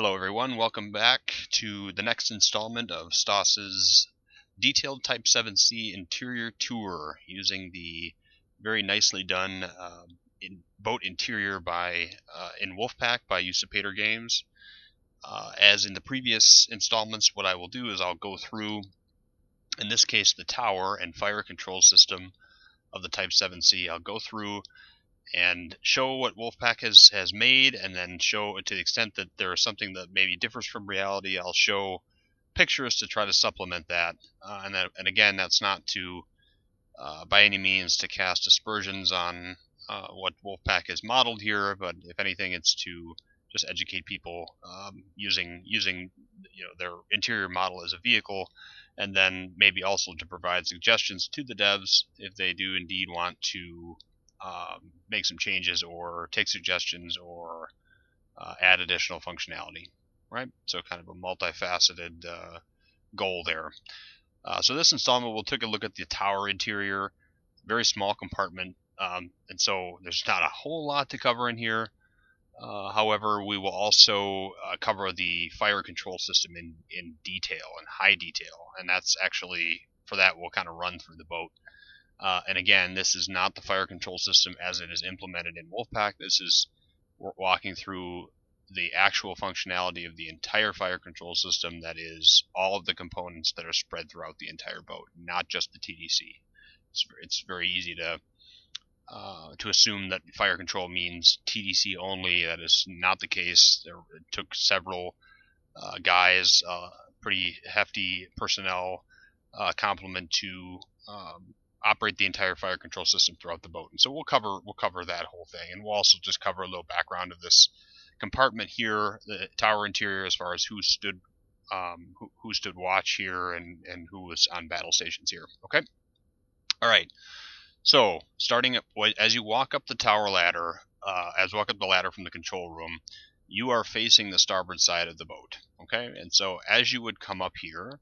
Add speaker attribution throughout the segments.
Speaker 1: Hello everyone, welcome back to the next installment of Stoss's detailed Type 7C interior tour using the very nicely done uh, in boat interior by uh, in Wolfpack by Usurpator Games. Uh, as in the previous installments, what I will do is I'll go through, in this case, the tower and fire control system of the Type 7C. I'll go through and show what Wolfpack has has made, and then show to the extent that there is something that maybe differs from reality, I'll show pictures to try to supplement that. Uh, and that, and again, that's not to uh, by any means to cast aspersions on uh, what Wolfpack has modeled here, but if anything, it's to just educate people um, using using you know their interior model as a vehicle, and then maybe also to provide suggestions to the devs if they do indeed want to um, make some changes or take suggestions or uh, add additional functionality, right? So kind of a multifaceted uh, goal there. Uh, so this installment we'll take a look at the tower interior, very small compartment, um, and so there's not a whole lot to cover in here. Uh, however, we will also uh, cover the fire control system in, in detail, in high detail, and that's actually for that we'll kind of run through the boat. Uh, and again, this is not the fire control system as it is implemented in Wolfpack. This is walking through the actual functionality of the entire fire control system that is all of the components that are spread throughout the entire boat, not just the TDC. It's, it's very easy to uh, to assume that fire control means TDC only. That is not the case. There, it took several uh, guys, uh, pretty hefty personnel uh, complement to um, operate the entire fire control system throughout the boat. And so we'll cover we'll cover that whole thing, and we'll also just cover a little background of this compartment here, the tower interior, as far as who stood um, who, who stood watch here and and who was on battle stations here. Okay. All right. So starting up as you walk up the tower ladder, uh, as walk up the ladder from the control room, you are facing the starboard side of the boat. Okay. And so as you would come up here,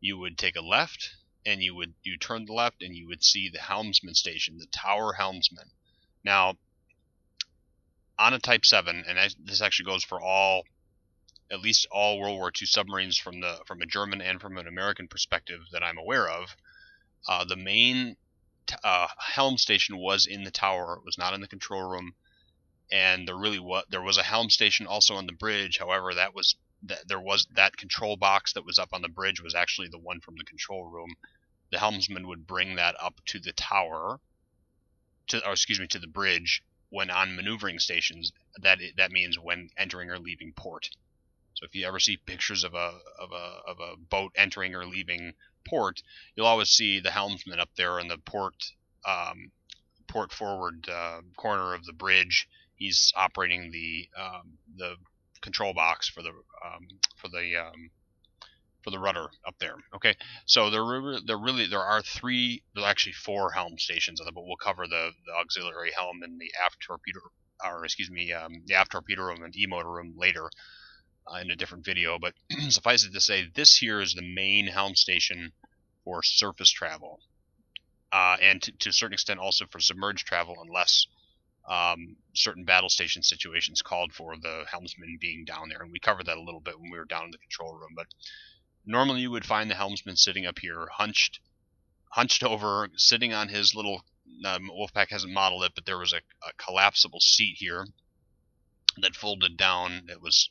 Speaker 1: you would take a left and you would you turn the left and you would see the helmsman station, the tower helmsman. Now, on a Type 7, and this actually goes for all, at least all World War II submarines from the from a German and from an American perspective that I'm aware of, uh, the main uh, helm station was in the tower. It was not in the control room, and there really was there was a helm station also on the bridge. However, that was that there was that control box that was up on the bridge was actually the one from the control room. The helmsman would bring that up to the tower, to or excuse me, to the bridge when on maneuvering stations. That that means when entering or leaving port. So if you ever see pictures of a of a of a boat entering or leaving port, you'll always see the helmsman up there in the port um, port forward uh, corner of the bridge. He's operating the um, the control box for the um, for the um, for the rudder up there. Okay, so there there really there are three, there are actually four helm stations, but we'll cover the, the auxiliary helm and the aft torpedo, or excuse me, um, the aft torpedo room and e-motor room later uh, in a different video. But suffice it to say, this here is the main helm station for surface travel, uh, and to, to a certain extent also for submerged travel, unless um, certain battle station situations called for the helmsman being down there, and we covered that a little bit when we were down in the control room. But normally, you would find the helmsman sitting up here, hunched, hunched over, sitting on his little. Um, Wolfpack hasn't modeled it, but there was a, a collapsible seat here that folded down. It was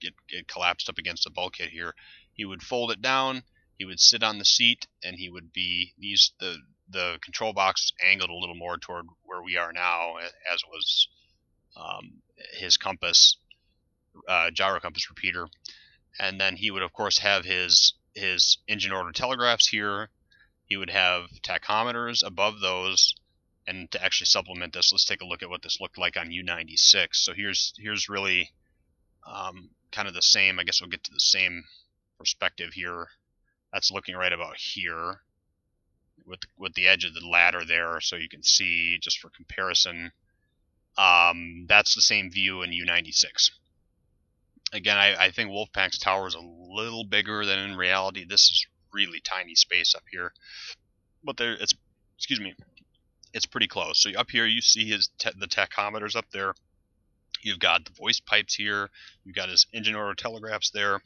Speaker 1: it, it collapsed up against the bulkhead here. He would fold it down. He would sit on the seat, and he would be these the the control box angled a little more toward where we are now, as was um, his compass, uh, gyro compass repeater, and then he would of course have his his engine order telegraphs here. He would have tachometers above those, and to actually supplement this, let's take a look at what this looked like on U96. So here's here's really um, kind of the same. I guess we'll get to the same perspective here. That's looking right about here with with the edge of the ladder there, so you can see just for comparison. Um, that's the same view in U96. Again, I, I think Wolfpack's tower is a little bigger than in reality. This is really tiny space up here, but there it's excuse me, it's pretty close. So up here you see his the tachometers up there. You've got the voice pipes here. You've got his engine order telegraphs there.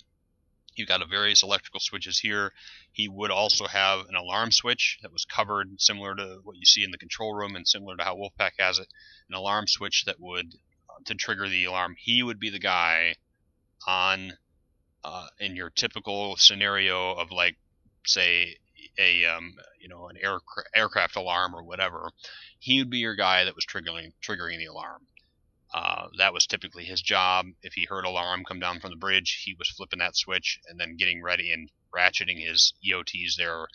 Speaker 1: You've got a various electrical switches here. He would also have an alarm switch that was covered, similar to what you see in the control room, and similar to how Wolfpack has it. An alarm switch that would uh, to trigger the alarm. He would be the guy on uh, in your typical scenario of like, say, a um, you know an aircra- aircraft alarm or whatever. He would be your guy that was triggering triggering the alarm. Uh, that was typically his job. If he heard alarm come down from the bridge, he was flipping that switch and then getting ready and ratcheting his EOTs there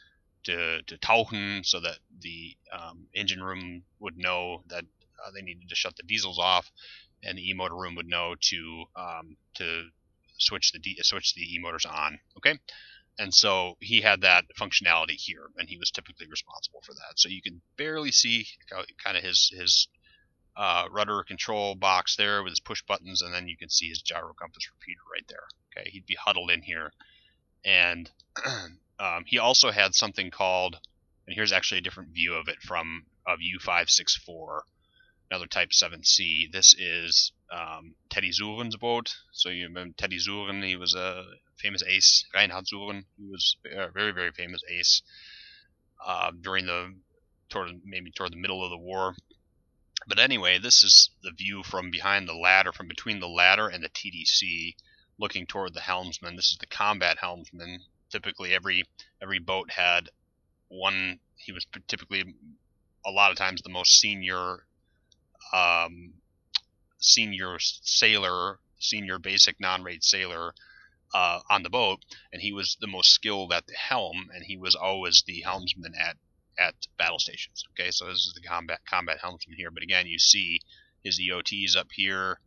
Speaker 1: to, to tauchen so that the um, engine room would know that uh, they needed to shut the diesels off, and the e-motor room would know to um, to switch the D- switch the e-motors on. Okay, and so he had that functionality here, and he was typically responsible for that. So you can barely see kind of his his uh, rudder control box there with his push buttons, and then you can see his gyro compass repeater right there. Okay, he'd be huddled in here, and um, he also had something called, and here's actually a different view of it from of U564, another Type 7C. This is um, Teddy Suhren's boat. So you remember Teddy Suhren? He was a famous ace. Reinhard Suhren, he was a very very famous ace uh, during the toward maybe toward the middle of the war but anyway, this is the view from behind the ladder, from between the ladder and the TDC, looking toward the helmsman. This is the combat helmsman. Typically, every every boat had one. He was typically a lot of times the most senior, um, senior sailor, senior basic non-rate sailor uh, on the boat, and he was the most skilled at the helm, and he was always the helmsman at at battle stations. Okay, so this is the combat combat helmsman here, but again, you see his EOTs up here.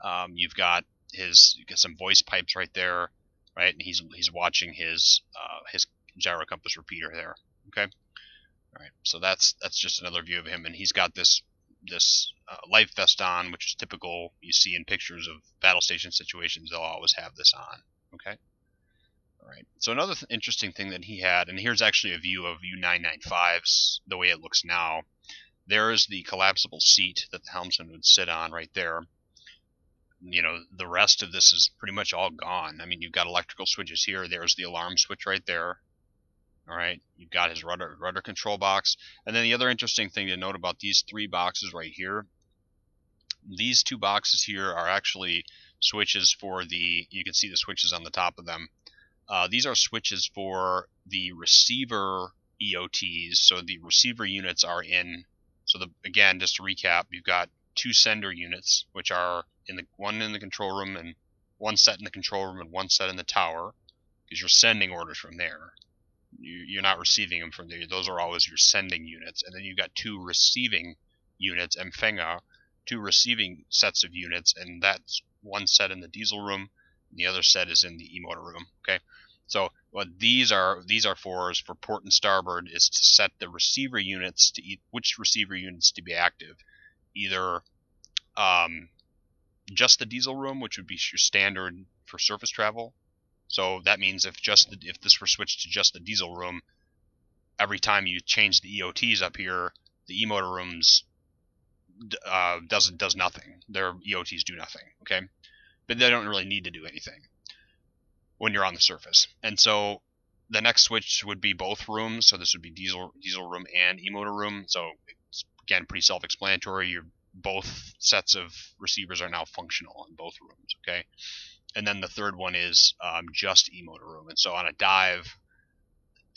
Speaker 1: Um, you've got his you got some voice pipes right there, right? And he's he's watching his uh, his gyro compass repeater there. Okay, all right. So that's that's just another view of him, and he's got this this uh, life vest on, which is typical you see in pictures of battle station situations. They'll always have this on. Okay. All right. So another th- interesting thing that he had, and here's actually a view of U995's the way it looks now. There is the collapsible seat that the helmsman would sit on right there. You know, the rest of this is pretty much all gone. I mean, you've got electrical switches here. There's the alarm switch right there. All right, you've got his rudder rudder control box, and then the other interesting thing to note about these three boxes right here. These two boxes here are actually switches for the. You can see the switches on the top of them uh, these are switches for the receiver EOTs. So the receiver units are in. So the again, just to recap, you've got two sender units, which are in the one in the control room and one set in the control room and one set in the tower, because you're sending orders from there. You, are not receiving them from there. Those are always your sending units, and then you've got two receiving units, Empfänger, two receiving sets of units, and that's one set in the diesel room and the other set is in the e-motor room. Okay, so what these are these are for is for port and starboard is to set the receiver units to e- which receiver units to be active, either um, just the diesel room, which would be your standard for surface travel. So that means if just the, if this were switched to just the diesel room, every time you change the EOTs up here, the e-motor rooms uh, does does nothing. Their EOTs do nothing. Okay, but they don't really need to do anything when you're on the surface. And so the next switch would be both rooms. So this would be diesel diesel room and e-motor room. So again, pretty self-explanatory. Your both sets of receivers are now functional in both rooms. Okay, and then the third one is um, just e-motor room. And so on a dive,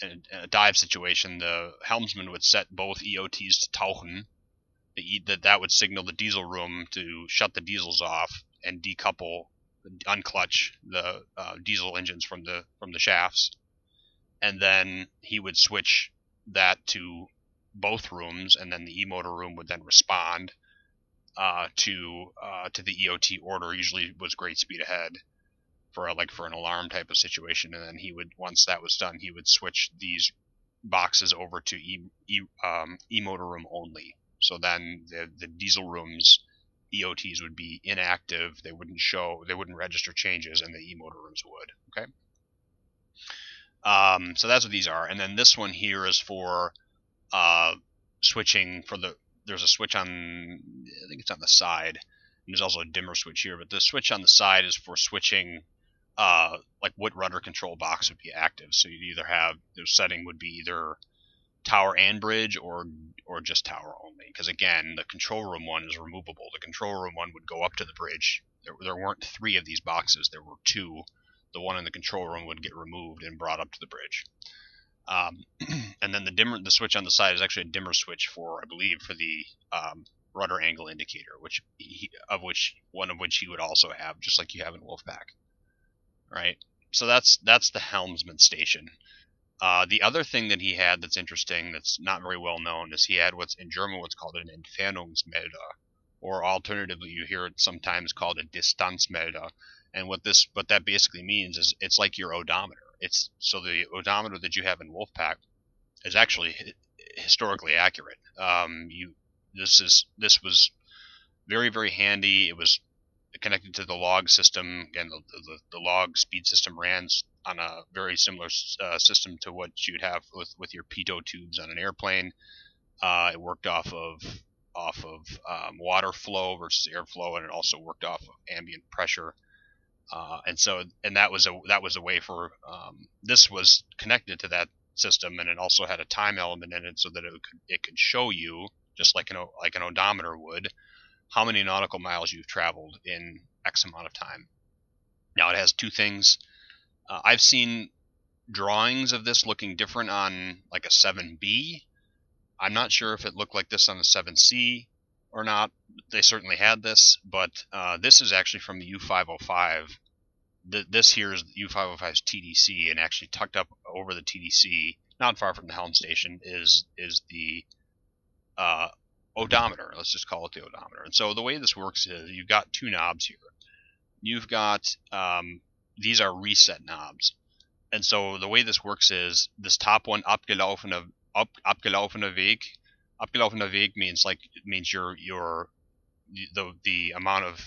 Speaker 1: in a dive situation, the helmsman would set both EOTs to tauchen. That that would signal the diesel room to shut the diesels off and decouple, unclutch the uh, diesel engines from the from the shafts, and then he would switch that to both rooms, and then the e-motor room would then respond uh, to uh, to the EOT order. Usually was great speed ahead for a, like for an alarm type of situation, and then he would once that was done, he would switch these boxes over to e, e um, e-motor room only. So then the the diesel rooms EOTs would be inactive. They wouldn't show, they wouldn't register changes, and the e-motor rooms would. Okay. Um, so that's what these are. And then this one here is for uh, switching for the. There's a switch on, I think it's on the side, And there's also a dimmer switch here, but the switch on the side is for switching uh, like what rudder control box would be active. So you'd either have the setting would be either tower and bridge or or just tower only. Because again, the control room one is removable. The control room one would go up to the bridge. There, there weren't three of these boxes. There were two. The one in the control room would get removed and brought up to the bridge. Um, and then the dimmer, the switch on the side is actually a dimmer switch for, I believe, for the um, rudder angle indicator, which he, of which one of which he would also have, just like you have in Wolfpack right? So that's that's the helmsman station. Uh, the other thing that he had that's interesting, that's not very well known, is he had what's in German what's called an Entfernungsmelder, or alternatively, you hear it sometimes called a Distanzmelder. And what this, what that basically means is it's like your odometer. It's so the odometer that you have in Wolfpack is actually historically accurate. Um, you, this is this was very very handy. It was connected to the log system. Again, the, the, the log speed system ran on a very similar uh, system to what you'd have with, with your pitot tubes on an airplane. Uh, it worked off of off of um, water flow versus airflow, and it also worked off of ambient pressure. Uh, and so, and that was a that was a way for um, this was connected to that system, and it also had a time element in it, so that it could it could show you just like an like an odometer would how many nautical miles you've traveled in X amount of time. Now it has two things. Uh, I've seen drawings of this looking different on like a 7B. I'm not sure if it looked like this on the 7C or not. They certainly had this, but uh, this is actually from the U505. The, this here is U505's TDC, and actually tucked up over the TDC, not far from the helm station, is is the uh, odometer. Let's just call it the odometer. And so the way this works is you've got two knobs here. You've got um, these are reset knobs. And so the way this works is this top one abgelaufene up, abgelaufene Weg. Abgelaufene Weg means like means your your the the amount of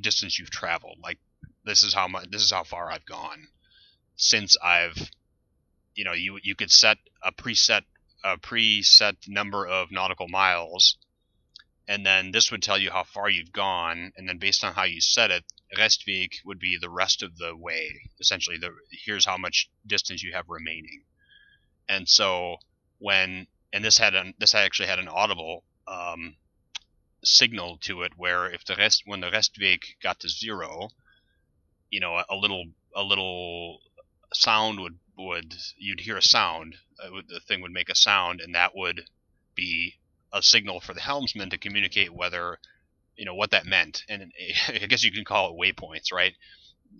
Speaker 1: distance you've traveled. Like this is how much this is how far I've gone since I've you know you you could set a preset a preset number of nautical miles, and then this would tell you how far you've gone, and then based on how you set it, Restweg would be the rest of the way. Essentially, the here's how much distance you have remaining. And so when and this had an this actually had an audible um, signal to it where if the rest when the Restweg got to zero, you know, a, a little a little sound would would you'd hear a sound. Uh, the thing would make a sound, and that would be a signal for the helmsman to communicate whether you know what that meant. And I guess you can call it waypoints, right?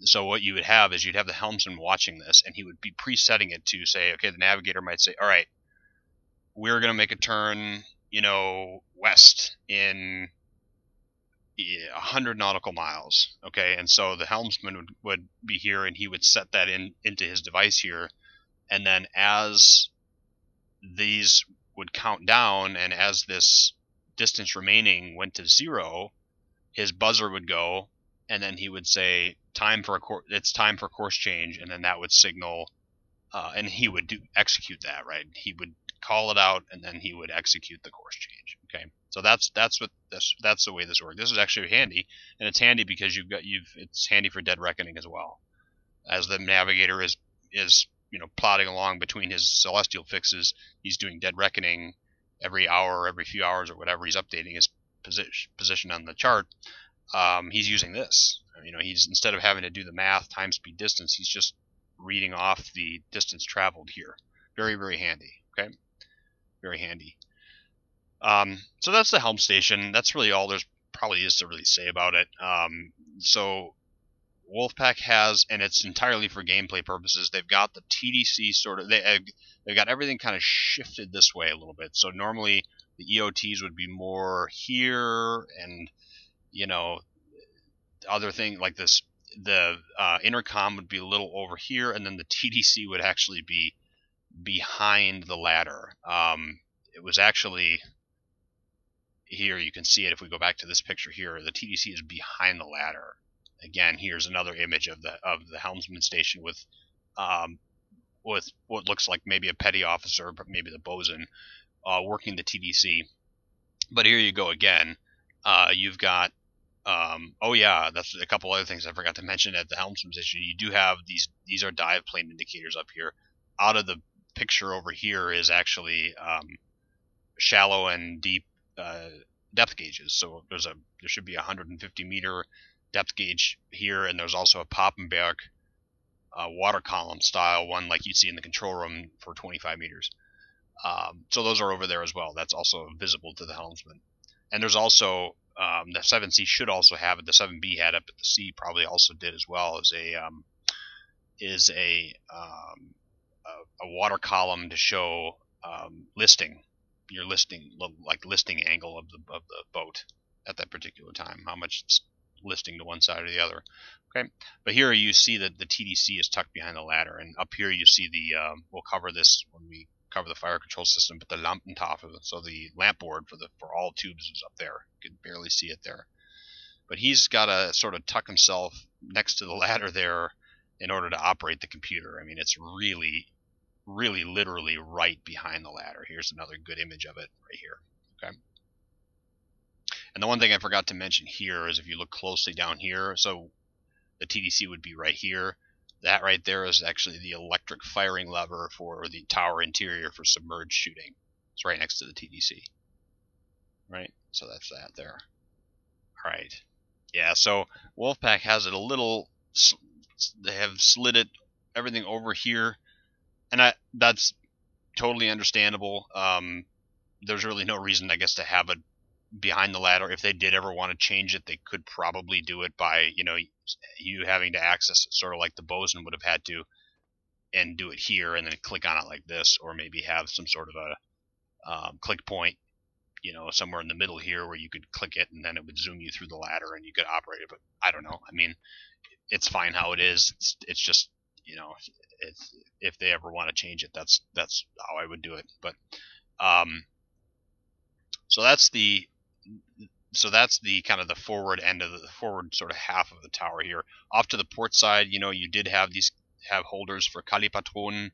Speaker 1: So what you would have is you'd have the helmsman watching this, and he would be presetting it to say, okay, the navigator might say, all right, we're going to make a turn, you know, west in a 100 nautical miles. Okay, and so the helmsman would, would be here, and he would set that in into his device here, and then as these would count down, and as this distance remaining went to zero, his buzzer would go, and then he would say, "Time for a cor- it's time for course change," and then that would signal, uh, and he would do execute that. Right, he would call it out, and then he would execute the course change. Okay. So that's that's what this that's the way this works. This is actually handy, and it's handy because you've got you've it's handy for dead reckoning as well, as the navigator is is you know plodding along between his celestial fixes. He's doing dead reckoning every hour, every few hours, or whatever. He's updating his position position on the chart. Um, he's using this. You know, he's instead of having to do the math, time, speed, distance, he's just reading off the distance traveled here. Very very handy. Okay, very handy. Um, so that's the helm station. That's really all there's probably is to really say about it. Um, so Wolfpack has, and it's entirely for gameplay purposes. They've got the TDC sort of they they've got everything kind of shifted this way a little bit. So normally the EOTs would be more here, and you know other thing like this the uh, intercom would be a little over here, and then the TDC would actually be behind the ladder. Um, it was actually here you can see it if we go back to this picture here the TDC is behind the ladder again here's another image of the of the helmsman station with um, with what looks like maybe a petty officer but maybe the bosun uh, working the TDC but here you go again uh, you've got Um, oh yeah, that's a couple other things I forgot to mention at the helmsman station You do have these; these are dive plane indicators up here. Out of the picture over here is actually um, shallow and deep uh, depth gauges. So there's a there should be a 150 meter depth gauge here, and there's also a Papenburg uh, water column style one like you see in the control room for 25 meters. Um, so those are over there as well. That's also visible to the helmsman. And there's also um, the 7C should also have it. The 7B had it, but the C probably also did as well. Is a um, is a, um, a, water column to show um, listing your listing like listing angle of the of the boat at that particular time. How much it's listing to one side or the other. Okay, but here you see that the TDC is tucked behind the ladder, and up here you see the. Um, we'll cover this when we cover the fire control system, but the Lampentafel, so the lamp board for the for all tubes is up there. You can barely see it there, but he's got to sort of tuck himself next to the ladder there in order to operate the computer. I mean, it's really, really, literally right behind the ladder. Here's another good image of it right here. Okay. And the one thing I forgot to mention here is if you look closely down here, so the TDC would be right here. That right there is actually the electric firing lever for the tower interior for submerged shooting. It's right next to the TDC. Right? So that's that there. Alright. Yeah, so Wolfpack has it a little. They have slid it, everything over here. And I, that's totally understandable. Um, there's really no reason, I guess, to have it behind the ladder. If they did ever want to change it, they could probably do it by you know you having to access it, sort of like the bosun would have had to, and do it here and then click on it like this, or maybe have some sort of a um, click point, you know, somewhere in the middle here where you could click it and then it would zoom you through the ladder and you could operate it. But I don't know. I mean, it's fine how it is. It's, it's just you know, it's if they ever want to change it, that's that's how I would do it. But um, so that's the so that's the kind of the forward end of the, the forward sort of half of the tower here. Off to the port side, you know, you did have these have holders for Kalipatronen.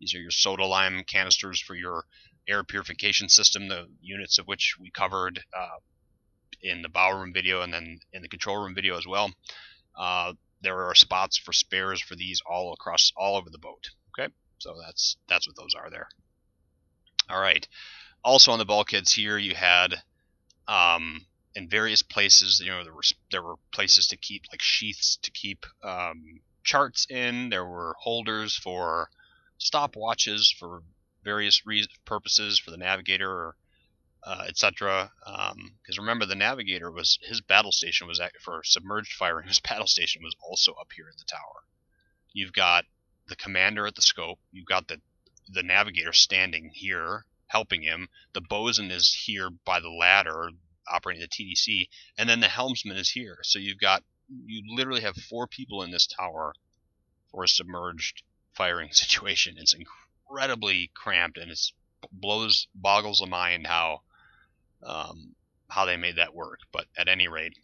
Speaker 1: These are your soda lime canisters for your air purification system, the units of which we covered uh, in the bow room video and then in the control room video as well. Uh, there are spots for spares for these all across all over the boat. Okay, so that's that's what those are there. All right. Also on the bulkheads here, you had um, in various places. You know, there were there were places to keep like sheaths to keep um, charts in. There were holders for stopwatches for various re- purposes for the navigator or uh, etc. Because um, remember, the navigator was his battle station was at, for submerged firing. His battle station was also up here at the tower. You've got the commander at the scope. You've got the the navigator standing here helping him. The bosun is here by the ladder operating the TDC, and then the helmsman is here. So you've got you literally have four people in this tower for a submerged firing situation. It's incredibly cramped, and it blows boggles the mind how um, how they made that work. But at any rate,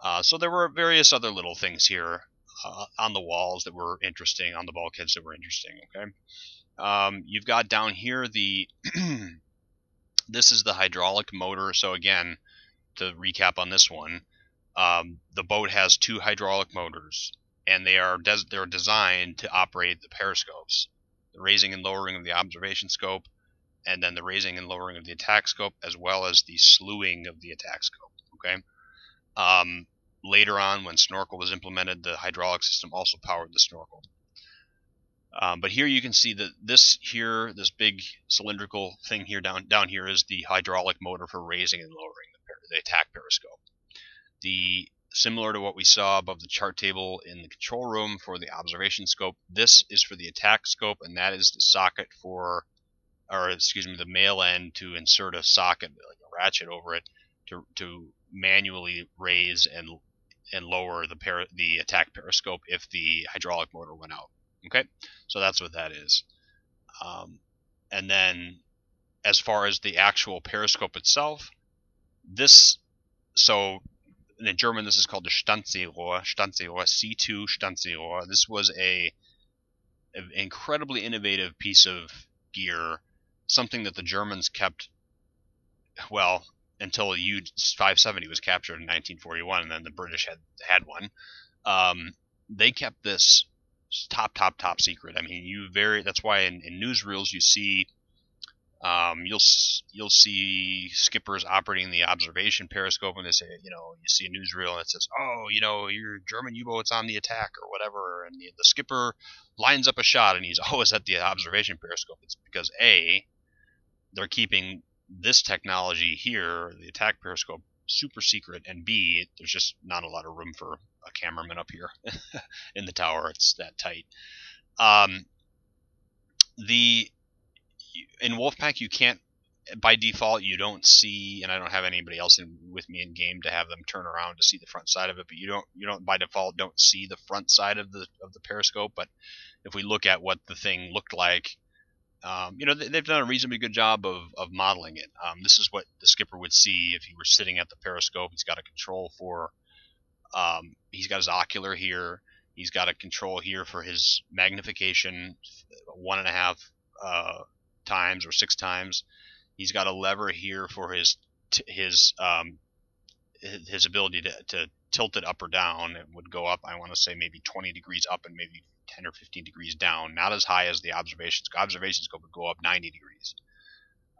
Speaker 1: uh, so there were various other little things here uh, on the walls that were interesting, on the bulkheads that were interesting. Okay. Um, you've got down here the this is the hydraulic motor. So again, to recap on this one, um, the boat has two hydraulic motors, and they are they're designed to operate the periscopes, the raising and lowering of the observation scope, and then the raising and lowering of the attack scope, as well as the slewing of the attack scope. Okay. Um, later on, when snorkel was implemented, the hydraulic system also powered the snorkel. Um, but here you can see that this here, this big cylindrical thing here down down here is the hydraulic motor for raising and lowering the, the attack periscope. The similar to what we saw above the chart table in the control room for the observation scope, this is for the attack scope, and that is the socket for, or excuse me, the male end to insert a socket like a ratchet over it to to manually raise and and lower the per, the attack periscope if the hydraulic motor went out. Okay, so that's what that is. Um, and then as far as the actual periscope itself, this, so in German this is called the Standsehrohr, Standsehrohr, C2 Standsehrohr. This was a, an incredibly innovative piece of gear, something that the Germans kept, well, until U 570 was captured in 1941, and then the British had had one. Um, they kept this top, top, top secret. I mean, you very. That's why in, in newsreels you see um, you'll you'll see skippers operating the observation periscope, and they say, you know, you see a newsreel and it says, oh, you know, your German U-boat's on the attack or whatever, and the, the skipper lines up a shot and he's always at the observation periscope. It's because a they're keeping this technology here, the attack periscope, super secret, and b there's just not a lot of room for a cameraman up here in the tower. It's that tight. Um, the in Wolfpack you can't by default you don't see and I don't have anybody else in, with me in game to have them turn around to see the front side of it but you don't you don't by default don't see the front side of the of the periscope but if we look at what the thing looked like um, you know they've done a reasonably good job of, of modeling it um, this is what the skipper would see if he were sitting at the periscope he's got a control for um, he's got his ocular here he's got a control here for his magnification one and a half uh, times or six times. He's got a lever here for his his um, his ability to, to tilt it up or down. It would go up. I want to say maybe 20 degrees up and maybe 10 or 15 degrees down. Not as high as the observation scope. Observation scope would go up 90 degrees.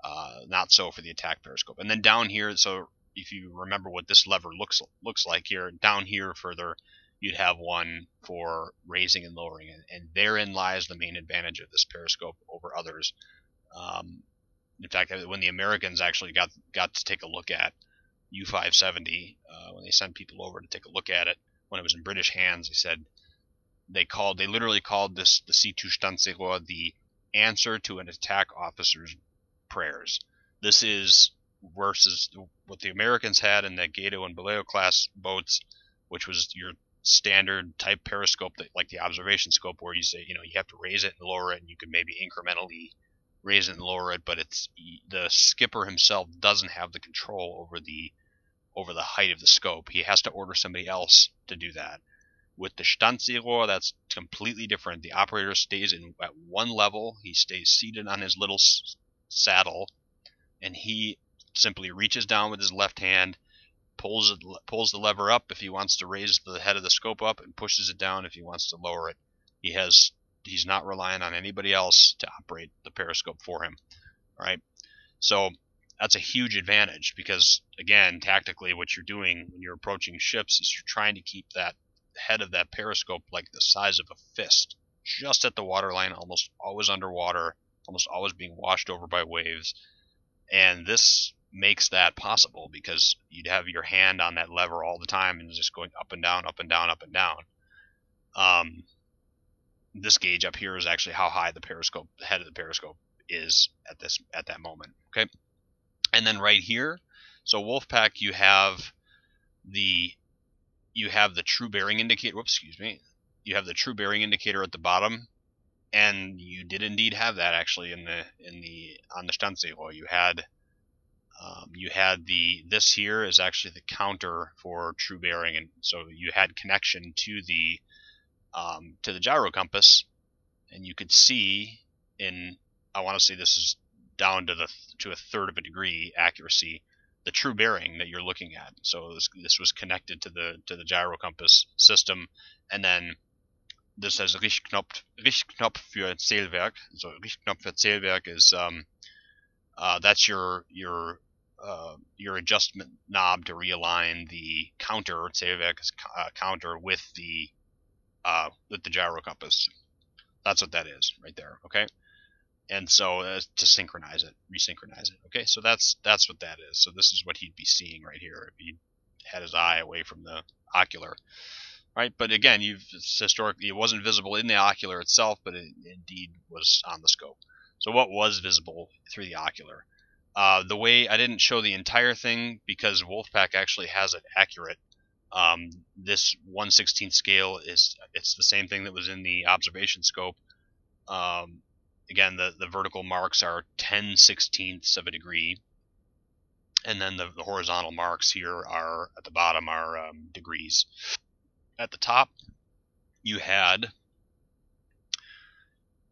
Speaker 1: Uh, not so for the attack periscope. And then down here, so if you remember what this lever looks looks like here, down here further, you'd have one for raising and lowering, and, and therein lies the main advantage of this periscope over others. Um, in fact, when the Americans actually got got to take a look at U-570, uh, when they sent people over to take a look at it, when it was in British hands, they said they called they literally called this the C2 Standsehrohr the answer to an attack officer's prayers. This is versus what the Americans had in the Gato and Balao class boats, which was your standard type periscope that like the observation scope where you say you know you have to raise it and lower it and you can maybe incrementally raise it and lower it, but it's the skipper himself doesn't have the control over the over the height of the scope. He has to order somebody else to do that. With the Standsehrohr, that's completely different. The operator stays in at one level. He stays seated on his little s- saddle, and he simply reaches down with his left hand, pulls it, pulls the lever up if he wants to raise the head of the scope up, and pushes it down if he wants to lower it. He has he's not relying on anybody else to operate the periscope for him, right? So that's a huge advantage because again, tactically, what you're doing when you're approaching ships is you're trying to keep that head of that periscope like the size of a fist, just at the waterline, almost always underwater, almost always being washed over by waves, and this makes that possible because you'd have your hand on that lever all the time and just going up and down, up and down, up and down. Um, this gauge up here is actually how high the periscope, the head of the periscope is at this at that moment. Okay, and then right here, so Wolfpack, you have the you have the true bearing indicator. Whoops, excuse me. You have the true bearing indicator at the bottom, and you did indeed have that actually in the in the on the Standsehrohr. You had um, you had the this here is actually the counter for true bearing, and so you had connection to the um, to the gyro compass, and you could see in I want to say this is down to the to a third of a degree accuracy the true bearing that you're looking at. So this, this was connected to the to the gyro compass system, and then this has Richtknopf, Richtknopf für Zählwerk. So Richtknopf für Zählwerk is um, uh, that's your your uh, your adjustment knob to realign the counter Zählwerk uh, counter with the uh, with the gyro compass. That's what that is right there. Okay. And so uh, to synchronize it, resynchronize it. Okay. So that's that's what that is. So this is what he'd be seeing right here if he had his eye away from the ocular. Right. But again, you've historically it wasn't visible in the ocular itself, but it indeed was on the scope. So what was visible through the ocular? Uh, the way I didn't show the entire thing because Wolfpack actually has it accurate um, this 116th scale is it's the same thing that was in the observation scope. Um, again, the, the vertical marks are 10 sixteenths of a degree, and then the, the horizontal marks here are at the bottom are um, degrees. At the top, you had,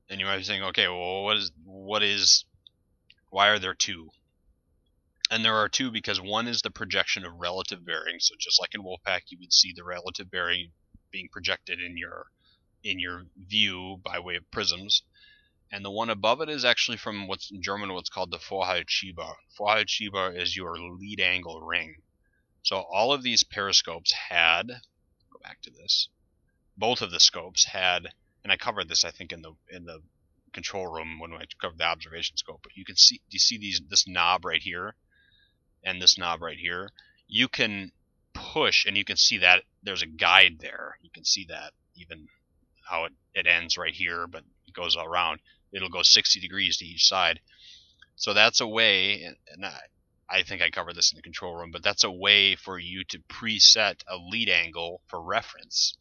Speaker 1: and you might be saying, okay, well, what is what is why are there two? And there are two because one is the projection of relative bearing. So just like in Wolfpack, you would see the relative bearing being projected in your in your view by way of prisms. And the one above it is actually from what's in German what's called the Vorhaltschieber. Vorhaltschieber is your lead angle ring. So all of these periscopes had go back to this. Both of the scopes had and I covered this I think in the in the control room when I covered the observation scope, but you can see you see these this knob right here and this knob right here? You can push and you can see that there's a guide there. You can see that even how it, it ends right here, but it goes all around. It'll go 60 degrees to each side. So that's a way, and I, I think I covered this in the control room, but that's a way for you to preset a lead angle for reference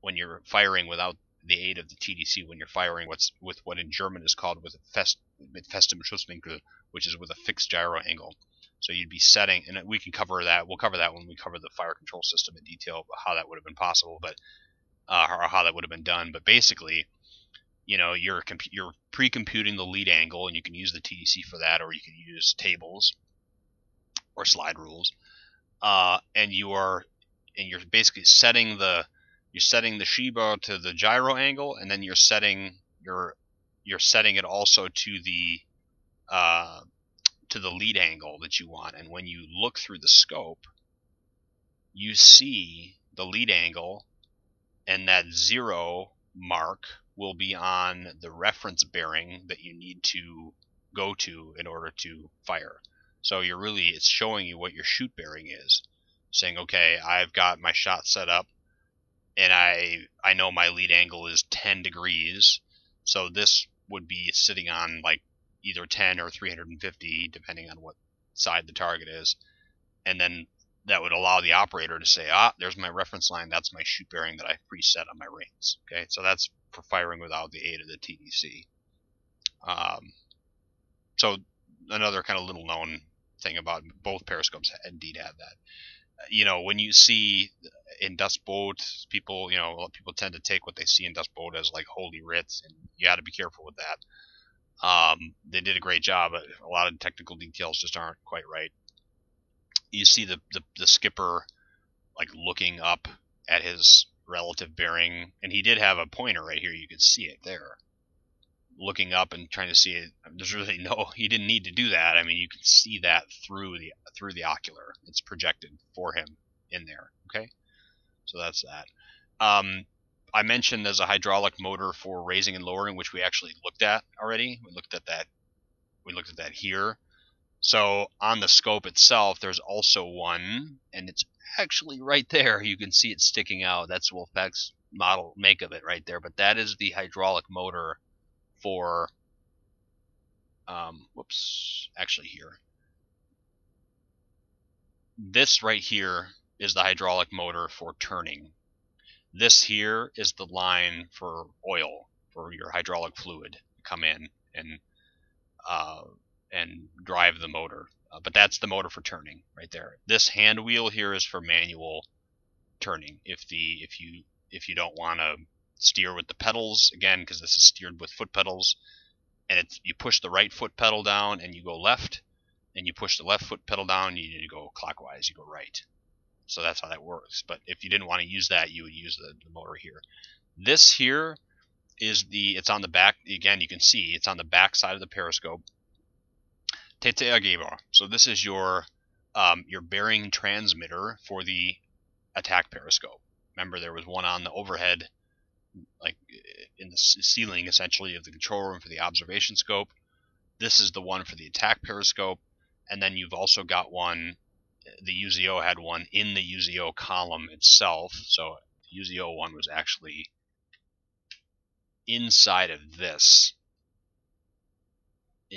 Speaker 1: when you're firing without the aid of the TDC when you're firing what's with what in German is called with a fest, mit festem Schusswinkel, which is with a fixed gyro angle. So you'd be setting, and we can cover that. We'll cover that when we cover the fire control system in detail, how that would have been possible, but uh, or how that would have been done. But basically, you know, you're you're pre-computing the lead angle, and you can use the TDC for that, or you can use tables or slide rules, uh, and you are and you're basically setting the you're setting the Schiebe to the gyro angle, and then you're setting your you're setting it also to the uh, to the lead angle that you want. And when you look through the scope, you see the lead angle, and that zero mark will be on the reference bearing that you need to go to in order to fire. So you're really it's showing you what your shoot bearing is, saying okay, I've got my shot set up and I I know my lead angle is 10 degrees, so this would be sitting on like either 10 or 350 depending on what side the target is, and then that would allow the operator to say, ah, there's my reference line, that's my shoot bearing that I preset on my rings. Okay, so that's for firing without the aid of the TDC. Um, so another kind of little known thing about both periscopes indeed have that you know, when you see in Das Boot, people, you know, people tend to take what they see in Das Boot as like holy writ, and you got to be careful with that. Um, they did a great job. but A lot of technical details just aren't quite right. You see the, the, the skipper like looking up at his relative bearing, and he did have a pointer right here. You can see it there looking up and trying to see it. There's really no. He didn't need to do that. I mean, you can see that through the through the ocular. It's projected for him in there. Okay, so that's that. Um, I mentioned there's a hydraulic motor for raising and lowering, which we actually looked at already. We looked at that. We looked at that here. So on the scope itself, there's also one, and it's actually right there. You can see it sticking out. That's Wolfpack's model make of it right there. But that is the hydraulic motor for um, whoops, actually here. This right here is the hydraulic motor for turning. This here is the line for oil for your hydraulic fluid to come in and uh, and drive the motor. Uh, but that's the motor for turning right there. This hand wheel here is for manual turning. If the if you if you don't want to steer with the pedals again because this is steered with foot pedals and it's you push the right foot pedal down and you go left and you push the left foot pedal down you need to go clockwise you go right so that's how that works but if you didn't want to use that you would use the, the motor here this here is the it's on the back again you can see it's on the back side of the periscope TTR so this is your um, your bearing transmitter for the attack periscope remember there was one on the overhead like in the ceiling essentially of the control room for the observation scope. This is the one for the attack periscope, and then you've also got one. The UZO had one in the UZO column itself, so the UZO one was actually inside of this.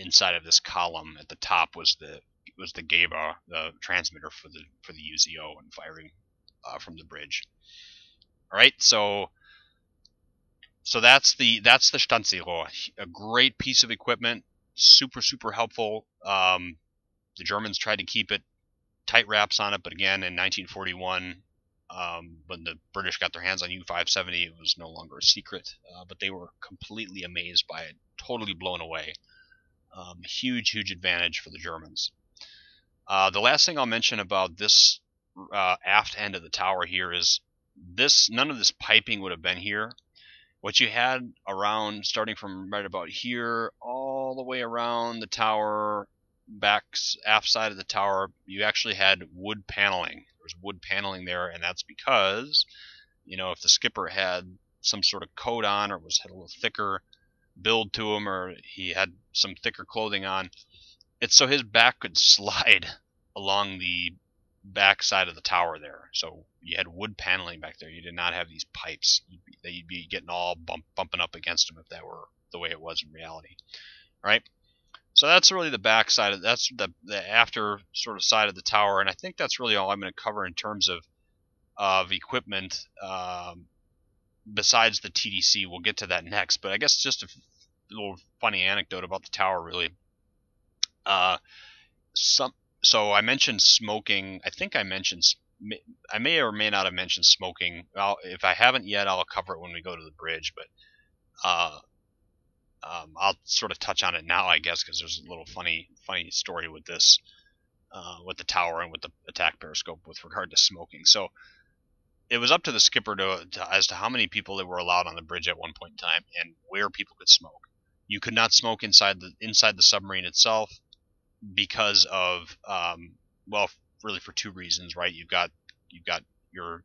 Speaker 1: Inside of this column at the top was the was the Geber, the transmitter for the for the UZO and firing uh, from the bridge. All right, so so that's the that's the Standsehrohr. A great piece of equipment, super super helpful. Um, the Germans tried to keep it tight wraps on it, but again in 1941, um, when the British got their hands on U-570, it was no longer a secret. Uh, but they were completely amazed by it, totally blown away. Um, huge huge advantage for the Germans. Uh, the last thing I'll mention about this uh, aft end of the tower here is this. None of this piping would have been here. What you had around, starting from right about here, all the way around the tower, back aft side of the tower, you actually had wood paneling. There was wood paneling there, and that's because, you know, if the skipper had some sort of coat on or was had a little thicker build to him or he had some thicker clothing on, it's so his back could slide along the back side of the tower there. So you had wood paneling back there. You did not have these pipes that you'd be getting all bump, bumping up against them if that were the way it was in reality. All right. So that's really the back side of that's the the after sort of side of the tower, and I think that's really all I'm going to cover in terms of of equipment. Um, besides the TDC, we'll get to that next. But I guess just a little funny anecdote about the tower, really. Uh, some so I mentioned smoking. I think I mentioned I may or may not have mentioned smoking. I'll, if I haven't yet, I'll cover it when we go to the bridge. But uh, um, I'll sort of touch on it now, I guess, because there's a little funny funny story with this, uh, with the tower and with the attack periscope with regard to smoking. So it was up to the skipper to, to, as to how many people that were allowed on the bridge at one point in time and where people could smoke. You could not smoke inside the inside the submarine itself because of um, well, really for two reasons, right? You've got you've got your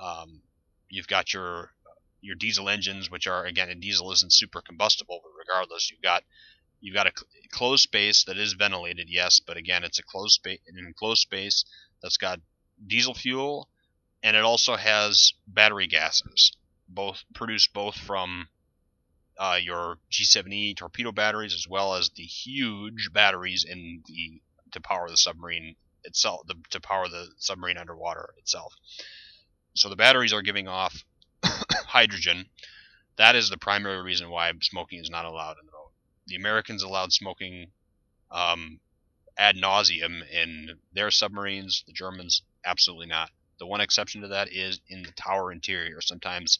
Speaker 1: um, you've got your your diesel engines, which are again, a diesel isn't super combustible, but regardless, you've got you've got a closed space that is ventilated, yes, but again, it's a closed space, an enclosed space that's got diesel fuel, and it also has battery gases, both produced both from uh, your G7E torpedo batteries as well as the huge batteries in the to power the submarine itself, the, to power the submarine underwater itself. So the batteries are giving off hydrogen. That is the primary reason why smoking is not allowed in the boat. The Americans allowed smoking um, ad nauseum in their submarines. The Germans absolutely not. The one exception to that is in the tower interior. Sometimes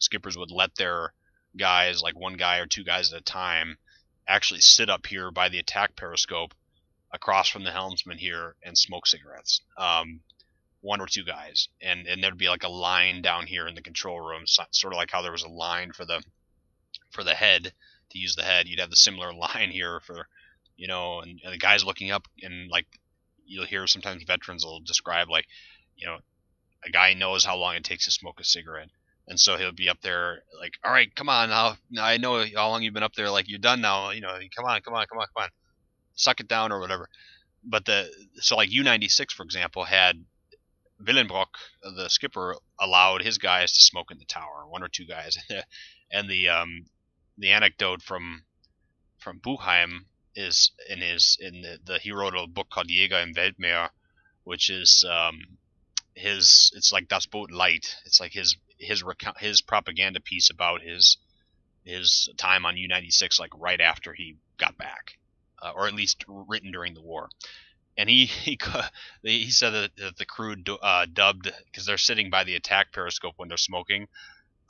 Speaker 1: skippers would let their guys, like one guy or two guys at a time, actually sit up here by the attack periscope across from the helmsman here and smoke cigarettes. Um, one or two guys, and and there'd be like a line down here in the control room, so, sort of like how there was a line for the for the head to use the head. You'd have the similar line here for you know, and, and the guys looking up and like you'll hear sometimes veterans will describe like you know a guy knows how long it takes to smoke a cigarette. And so he'll be up there like all right come on now i know how long you've been up there like you're done now you know come on come on come on come on. Suck it down or whatever. But the so like u96 for example had Willenbrock, the skipper, allowed his guys to smoke in the tower, one or two guys, and the um, the anecdote from from Buchheim is in his in the, the he wrote a book called Jäger im Weltmeer, which is um, his it's like Das Boot Light. It's like his his his propaganda piece about his his time on U96, like right after he got back, uh, or at least written during the war and he he he said that, the crew uh, dubbed because they're sitting by the attack periscope when they're smoking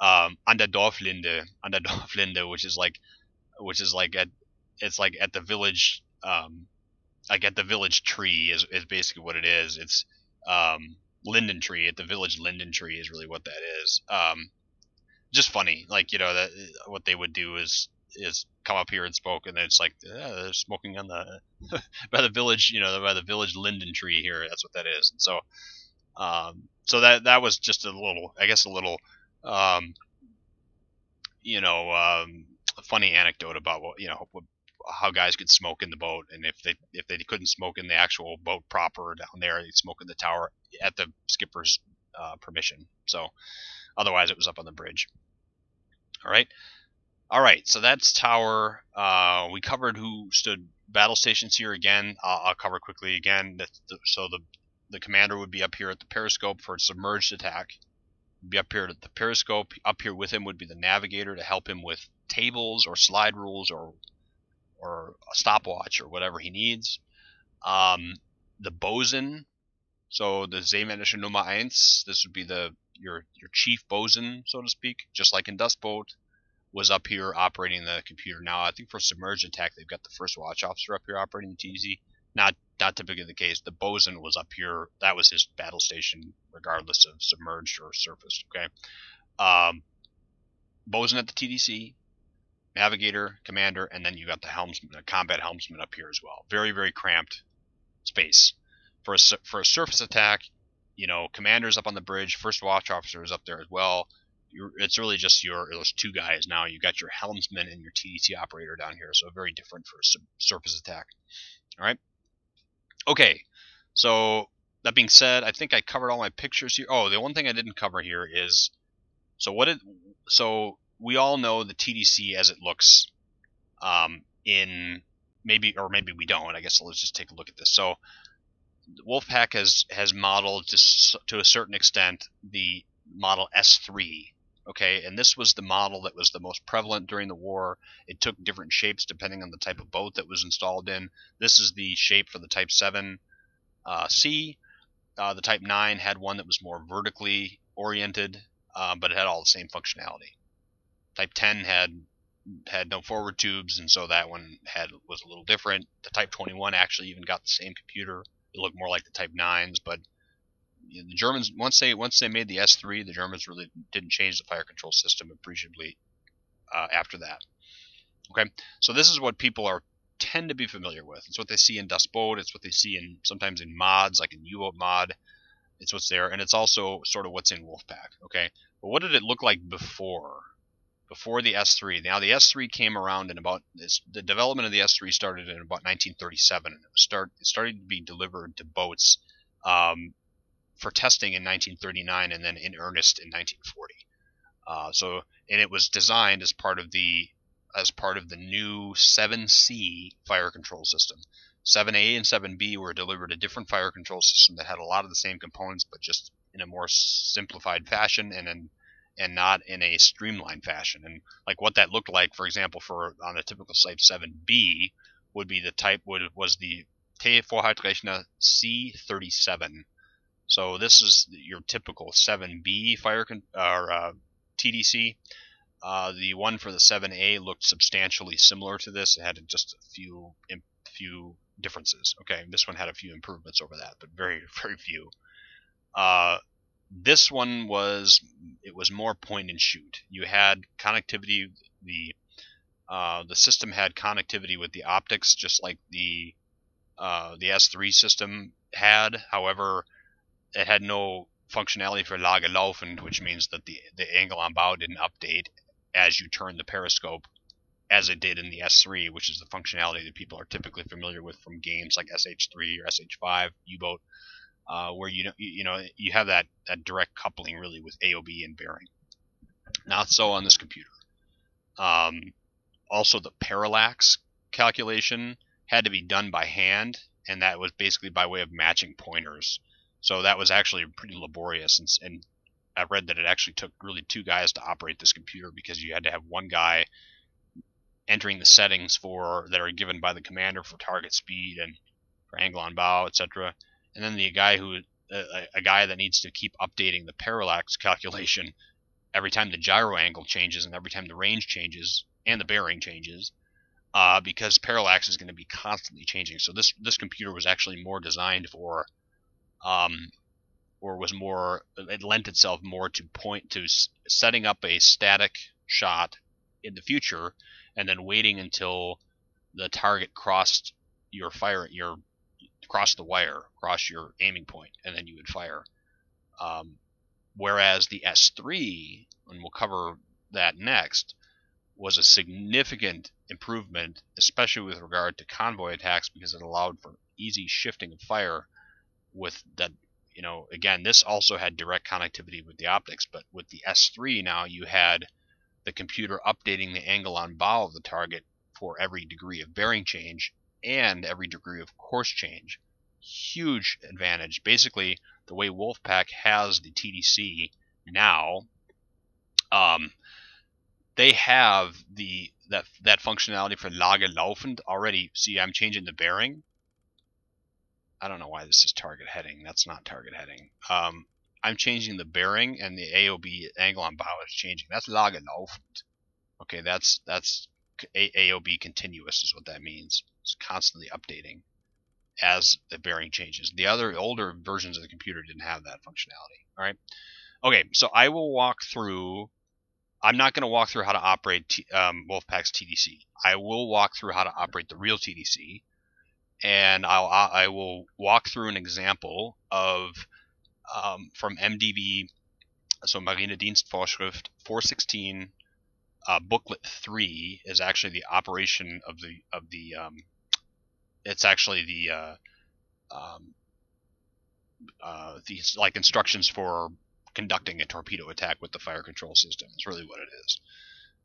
Speaker 1: um, an Dorflinde, an Dorflinde, which is like which is like at it's like at the village um, like at the village tree is, is basically what it is. It's um, linden tree at the village linden tree is really what that is. Um, just funny, like you know that what they would do is is come up here and smoke, and it's like yeah, they're smoking on the by the village, you know, by the village linden tree here. That's what that is. And so, um, so that that was just a little, I guess, a little, um, you know, um, funny anecdote about what you know what, how guys could smoke in the boat, and if they if they couldn't smoke in the actual boat proper down there, they'd smoke in the tower at the skipper's uh, permission. So, otherwise, it was up on the bridge. All right. All right, so that's tower. Uh, we covered who stood battle stations here again. I'll, I'll cover quickly again. The, so the the commander would be up here at the periscope for a submerged attack. Be up here at the periscope. Up here with him would be the navigator to help him with tables or slide rules or or a stopwatch or whatever he needs. Um, the bosun, so the Seemännische Nummer 1, this would be the your your chief bosun, so to speak, just like in Das Boot was up here operating the computer. Now, I think for submerged attack, they've got the first watch officer up here operating the TDC. not not typically the case. The bosun was up here. That was his battle station, regardless of submerged or surface. Okay. Um, bosun at the TDC, navigator, commander, and then you got the helmsman, the combat helmsman up here as well. Very very cramped space for a for a surface attack. You know, commander's up on the bridge. First watch officer is up there as well. You're, it's really just your those two guys now. You got your helmsman and your TDC operator down here, so very different for a surface attack. All right. Okay, so that being said, I think I covered all my pictures here. Oh, the one thing I didn't cover here is so what did so we all know the TDC as it looks um, in maybe or maybe we don't. I guess let's just take a look at this. So Wolfpack has has modeled to to a certain extent the model S3. Okay, and this was the model that was the most prevalent during the war. It took different shapes depending on the type of boat that was installed in. This is the shape for the Type 7 uh, C. Uh, the Type 9 had one that was more vertically oriented, uh, but it had all the same functionality. Type 10 had had no forward tubes, and so that one had was a little different. The Type 21 actually even got the same computer. It looked more like the Type 9s, but you know, the Germans once they once they made the S3, the Germans really didn't change the fire control system appreciably uh, after that. Okay, so this is what people are tend to be familiar with. It's what they see in Boot. It's what they see in sometimes in mods like in U-boat mod. It's what's there, and it's also sort of what's in Wolfpack. Okay, but what did it look like before? Before the S3. Now the S3 came around in about this, the development of the S3 started in about 1937, and it start it started to be delivered to boats um, for testing in 1939 and then in earnest in 1940. Uh, so, and it was designed as part of the as part of the new 7C fire control system. 7A and 7B were delivered a different fire control system that had a lot of the same components, but just in a more simplified fashion and in, and not in a streamlined fashion. And like what that looked like, for example, for on a typical Type 7B would be the type would was the T4 C37 so this is your typical 7B fire con- or uh, TDC. Uh, the one for the 7A looked substantially similar to this. It had just a few few differences. Okay, this one had a few improvements over that, but very very few. Uh, this one was it was more point and shoot. You had connectivity. The uh, the system had connectivity with the optics, just like the uh, the S3 system had. However, it had no functionality for Lage Laufend, which means that the, the angle on bow didn't update as you turn the periscope as it did in the S3, which is the functionality that people are typically familiar with from games like SH3 or SH5 U-boat, uh, where you know you know you have that that direct coupling really with AOB and bearing. Not so on this computer. Um, also, the parallax calculation had to be done by hand, and that was basically by way of matching pointers. So that was actually pretty laborious, and, and I read that it actually took really two guys to operate this computer because you had to have one guy entering the settings for that are given by the commander for target speed and for angle on bow, etc. And then the guy who a, a guy that needs to keep updating the parallax calculation every time the gyro angle changes and every time the range changes and the bearing changes, uh, because parallax is going to be constantly changing. So this this computer was actually more designed for um, or was more it lent itself more to point to setting up a static shot in the future and then waiting until the target crossed your fire your crossed the wire cross your aiming point and then you would fire. Um, whereas the S3 and we'll cover that next was a significant improvement especially with regard to convoy attacks because it allowed for easy shifting of fire with that you know again this also had direct connectivity with the optics but with the S3 now you had the computer updating the angle on bow of the target for every degree of bearing change and every degree of course change huge advantage basically the way Wolfpack has the TDC now um, they have the that that functionality for Lage Laufend already see I'm changing the bearing I don't know why this is target heading. That's not target heading. Um, I'm changing the bearing and the AOB angle on bow is changing. That's Lage Laufend. Okay, that's that's AOB continuous is what that means. It's constantly updating. as the bearing changes. The other older versions of the computer didn't have that functionality. All right. Okay, so I will walk through. I'm not going to walk through how to operate T, um, Wolfpack's TDC. I will walk through how to operate the real TDC, and I'll I will walk through an example of um, from MDv, so Marinedienstvorschrift 416, uh, booklet three is actually the operation of the of the um, it's actually the uh, um, uh, these like instructions for conducting a torpedo attack with the fire control system. It's really what it is.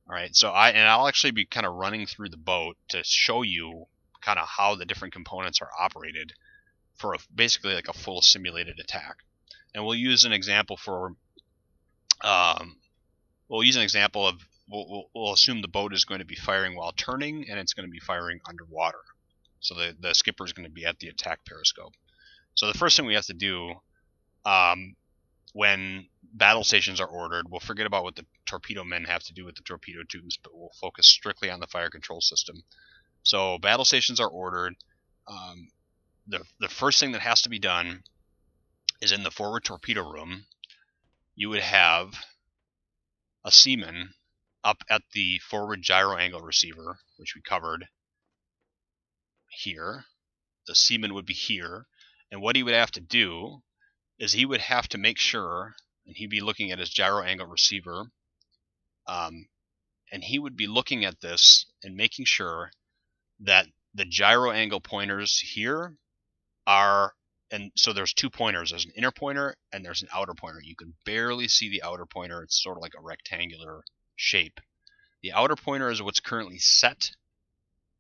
Speaker 1: All right, so I and I'll actually be kind of running through the boat to show you kind of how the different components are operated for a, basically like a full simulated attack. And we'll use an example for um, we'll use an example of we'll, we'll, we'll assume the boat is going to be firing while turning and it's going to be firing underwater. So the, the skipper is going to be at the attack periscope. So the first thing we have to do um, when battle stations are ordered, we'll forget about what the torpedo men have to do with the torpedo tubes, but we'll focus strictly on the fire control system. So battle stations are ordered. Um, the, the first thing that has to be done is in the forward torpedo room, you would have a seaman up at the forward gyro angle receiver, which we covered, here. The seaman would be here. And what he would have to do is he would have to make sure, and he'd be looking at his gyro angle receiver, um, and he would be looking at this and making sure that the gyro angle pointers here are, and so there's two pointers. There's an inner pointer and there's an outer pointer. You can barely see the outer pointer. It's sort of like a rectangular shape. The outer pointer is what's currently set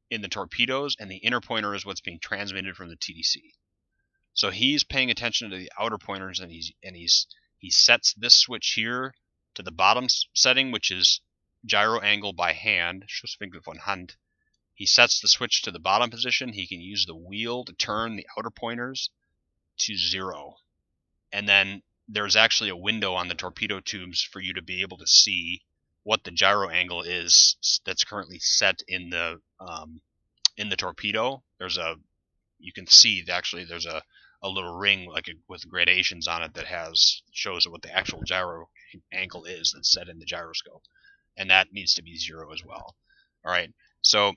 Speaker 1: in the torpedoes, and the inner pointer is what's being transmitted from the TDC. So he's paying attention to the outer pointers, and he's and he's he sets this switch here to the bottom setting, which is gyro angle by hand, Schusswinkel von Hand. He sets the switch to the bottom position. He can use the wheel to turn the outer pointers to zero. And then there's actually a window on the torpedo tubes for you to be able to see what the gyro angle is that's currently set in the um, in the torpedo. There's a you can see actually there's a, a little ring like a, with gradations on it that has shows what the actual gyro angle is that's set in the gyroscope, and that needs to be zero as well. All right, so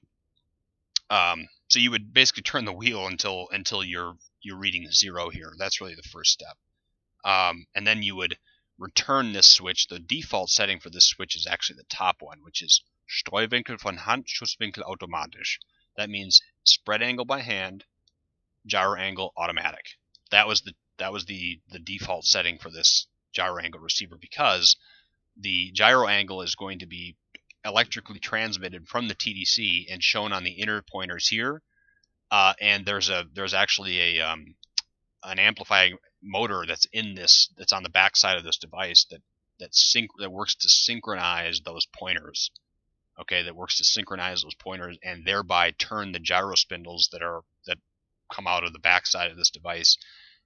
Speaker 1: um, so you would basically turn the wheel until until you're you're reading zero here. That's really the first step, um, and then you would return this switch, the default setting for this switch is actually the top one, which is Streuwinkel von Hand, Schusswinkel automatisch. That means spread angle by hand, gyro angle automatic. That was the that was the the default setting for this gyro angle receiver because the gyro angle is going to be electrically transmitted from the TDC and shown on the inner pointers here. Uh, and there's a there's actually a um, an amplifying motor that's in this that's on the back side of this device that that sync that works to synchronize those pointers okay? That works to synchronize those pointers and thereby turn the gyro spindles that are that come out of the back side of this device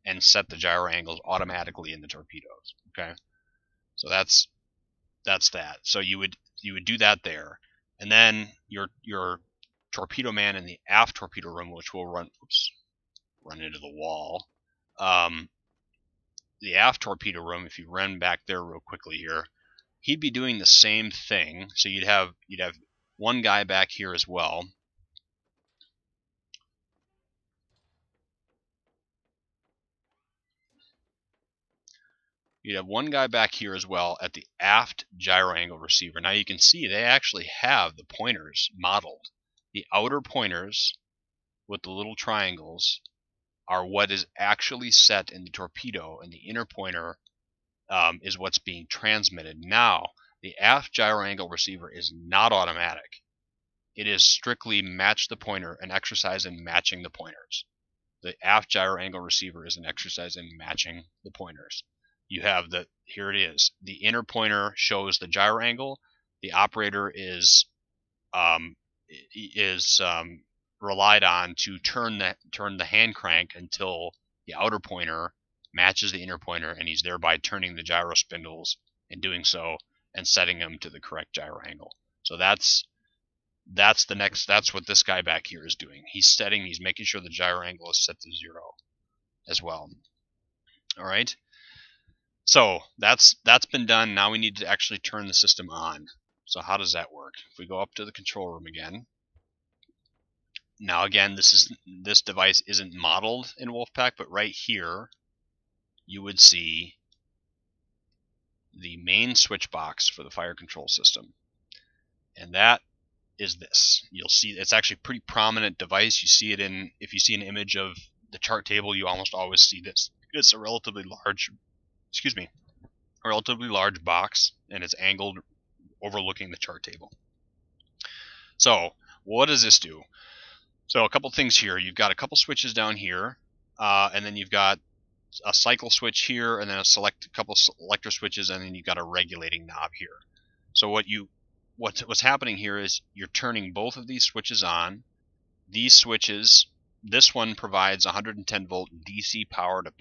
Speaker 1: and set the gyro angles automatically in the torpedoes okay? So that's that's that. So you would you would do that there. And then your your torpedo man in the aft torpedo room which will run oops run into the wall um, the aft torpedo room, if you run back there real quickly here, he'd be doing the same thing. So you'd have you'd have one guy back here as well. You'd have one guy back here as well at the aft gyro angle receiver. Now you can see they actually have the pointers modeled. The outer pointers with the little triangles are what is actually set in the torpedo, and the inner pointer um, is what's being transmitted. Now, the aft gyro angle receiver is not automatic. It is strictly match the pointer, an exercise in matching the pointers. The aft gyro angle receiver is an exercise in matching the pointers. You have the, here it is. The inner pointer shows the gyro angle. The operator is um, is um, relied on to turn the turn the hand crank until the outer pointer matches the inner pointer, and he's thereby turning the gyro spindles and doing so and setting them to the correct gyro angle. So that's that's the next that's what this guy back here is doing. He's setting he's making sure the gyro angle is set to zero as well. All right. So that's that's been done. Now we need to actually turn the system on. So how does that work? If we go up to the control room again now again this is this device isn't modeled in Wolfpack but right here you would see the main switch box for the fire control system and that is this. You'll see it's actually a pretty prominent device. You see it in if you see an image of the chart table, you almost always see this. It's a relatively large, excuse me, a relatively large box, and it's angled overlooking the chart table. So what does this do? So a couple things here. You've got a couple switches down here, uh, and then you've got a cycle switch here, and then a select a couple selector switches, and then you've got a regulating knob here. So what you what's, what's happening here is you're turning both of these switches on. These switches, this one provides 110 volt DC power to,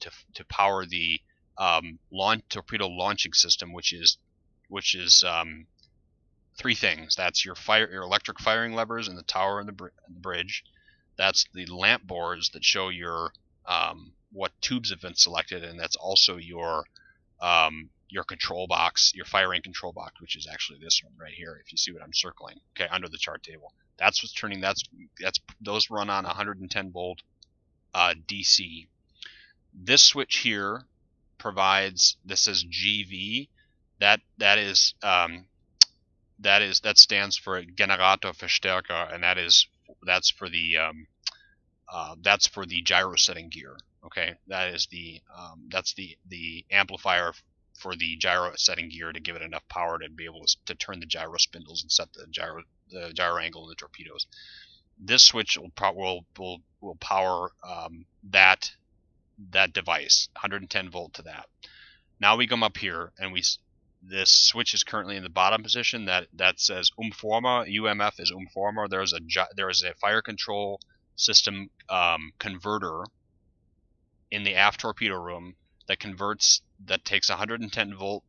Speaker 1: to, to power the um, launch, torpedo launching system, which is which is um, three things. That's your fire, your electric firing levers in the tower and the, br the bridge. That's the lamp boards that show your um, what tubes have been selected, and that's also your um, your control box, your firing control box, which is actually this one right here. If you see what I'm circling, okay, under the chart table. That's what's turning. That's that's those run on 110 volt uh, DC. This switch here provides. This says GV. That that is um, that is that stands for Generator Verstärker, and that is that's for the um, uh, that's for the gyro setting gear. Okay, that is the um, that's the the amplifier for the gyro setting gear to give it enough power to be able to, to turn the gyro spindles and set the gyro the gyro angle in the torpedoes. This switch will will will, will power um, that that device 110 volt to that. Now we come up here and we this switch is currently in the bottom position that that says Umformer UMF is Umformer. There's a there is a fire control system um, converter in the aft torpedo room that converts that takes 110 volt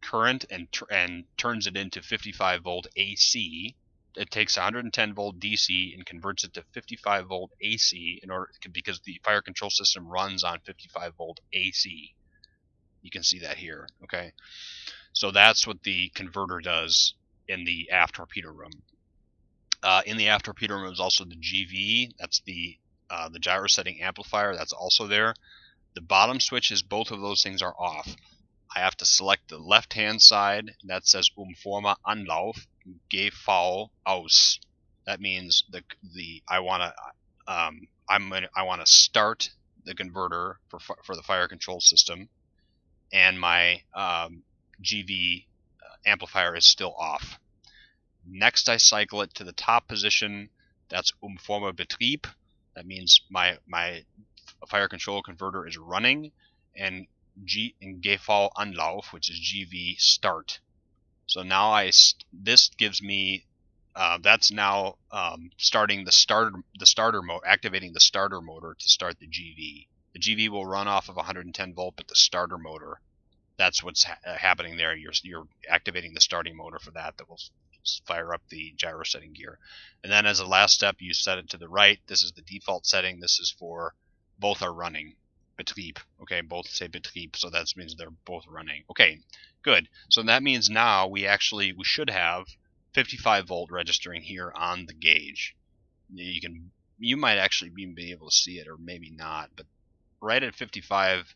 Speaker 1: current and and turns it into 55 volt AC. It takes 110 volt DC and converts it to 55 volt AC in order because the fire control system runs on 55 volt AC. You can see that here. Okay, so that's what the converter does in the aft torpedo room. Uh, in the aft torpedo room is also the GV. That's the uh, the gyro setting amplifier. That's also there. The bottom switch is both of those things are off. I have to select the left hand side that says Umformer Anlauf GV aus. That means the the I want to um, I'm gonna, I want to start the converter for for the fire control system, and my um, GV uh, amplifier is still off. Next, I cycle it to the top position. That's Umformer Betrieb. That means my my fire control converter is running, and G and GV Anlauf, which is GV start. So now I this gives me uh, that's now um, starting the starter the starter mode, activating the starter motor to start the GV. The GV will run off of 110 volt, but the starter motor, that's what's ha uh, happening there. You're you're activating the starting motor for that that will fire up the gyro setting gear. And then as a last step, you set it to the right. This is the default setting. This is for both are running. Betrieb. Okay, both say Betrieb, so that means they're both running. Okay, good. So that means now we actually we should have 55 volt registering here on the gauge. You can you might actually be able to see it or maybe not, but right at 55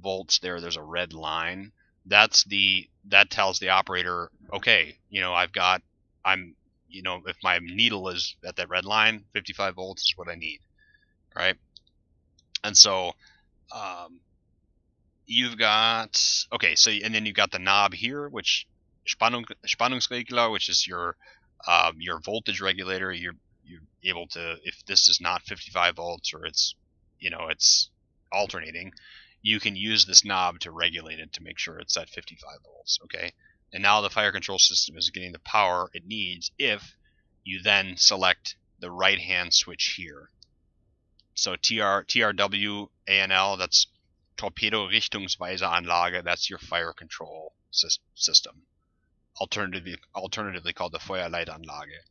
Speaker 1: volts there there's a red line. That's the that tells the operator, okay, you know, I've got I'm you know, if my needle is at that red line, 55 volts is what I need. Right? And so um, you've got okay, so and then you've got the knob here, which Spannung, Spannungsregler, which is your um, your voltage regulator. You're you're able to if this is not 55 volts or it's you know it's alternating, you can use this knob to regulate it to make sure it's at 55 volts. Okay, and now the fire control system is getting the power it needs if you then select the right hand switch here. So TR, TRW ANL, that's Torpedo Richtungsweiser Anlage, that's your fire control system. alternatively alternatively called the Feuerleitanlage.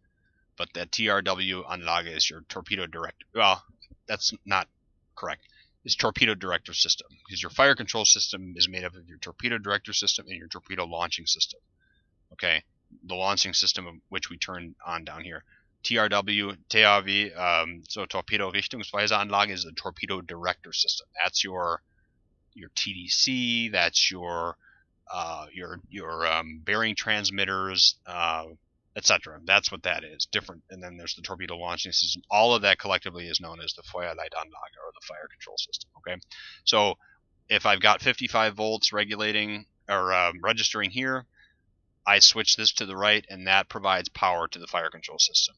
Speaker 1: But the TRW Anlage is your torpedo director. Well, that's not correct. It's torpedo director system because your fire control system is made up of your torpedo director system and your torpedo launching system. Okay, the launching system of which we turn on down here. TRW, TAW, um, so Torpedo Richtungsweiseranlage is the torpedo director system. That's your your TDC. That's your uh, your your um, bearing transmitters, uh, etc. That's what that is. Different. And then there's the torpedo launching system. All of that collectively is known as the Feuerleitanlage or the fire control system. Okay. So if I've got 55 volts regulating or um, registering here, I switch this to the right, and that provides power to the fire control system.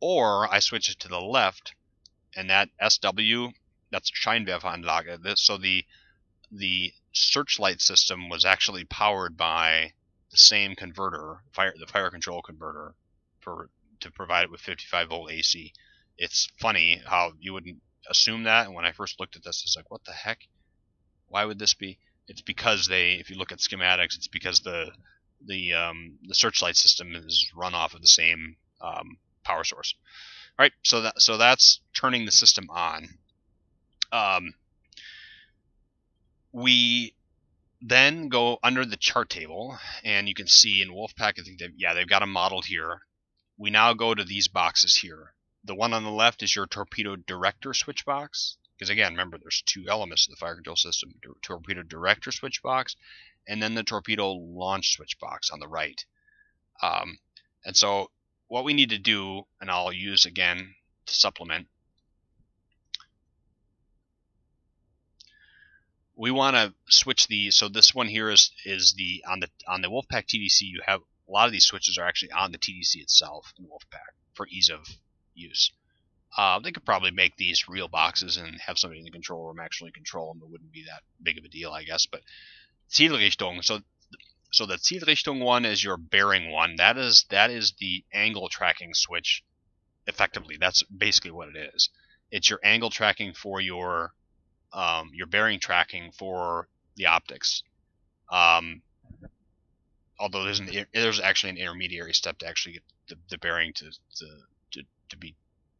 Speaker 1: Or I switch it to the left, and that SW, that's Scheinwerferanlage. So the the searchlight system was actually powered by the same converter, fire the fire control converter, for to provide it with 55 volt AC. It's funny how you wouldn't assume that, and when I first looked at this, it's like, what the heck? Why would this be? It's because they, if you look at schematics, it's because the the um, the searchlight system is run off of the same um, power source. All right, so that so that's turning the system on. Um, we then go under the chart table, and you can see in Wolfpack, I think they yeah they've got a model here. We now go to these boxes here. The one on the left is your torpedo director switch box, because again, remember there's two elements to the fire control system: torpedo director switch box, and then the torpedo launch switch box on the right. Um, and so what we need to do, and I'll use again to supplement, we want to switch these. So this one here is is the on the on the Wolfpack TDC. You have a lot of these switches are actually on the TDC itself in Wolfpack for ease of use. Uh, they could probably make these real boxes and have somebody in the control room actually control them. It wouldn't be that big of a deal, I guess. But Zielrichtung. So so the Zielrichtung one is your bearing one. That is that is the angle tracking switch. Effectively, that's basically what it is. It's your angle tracking for your um, your bearing tracking for the optics. Um, although there's an there's actually an intermediary step to actually get the, the bearing to, to, to to be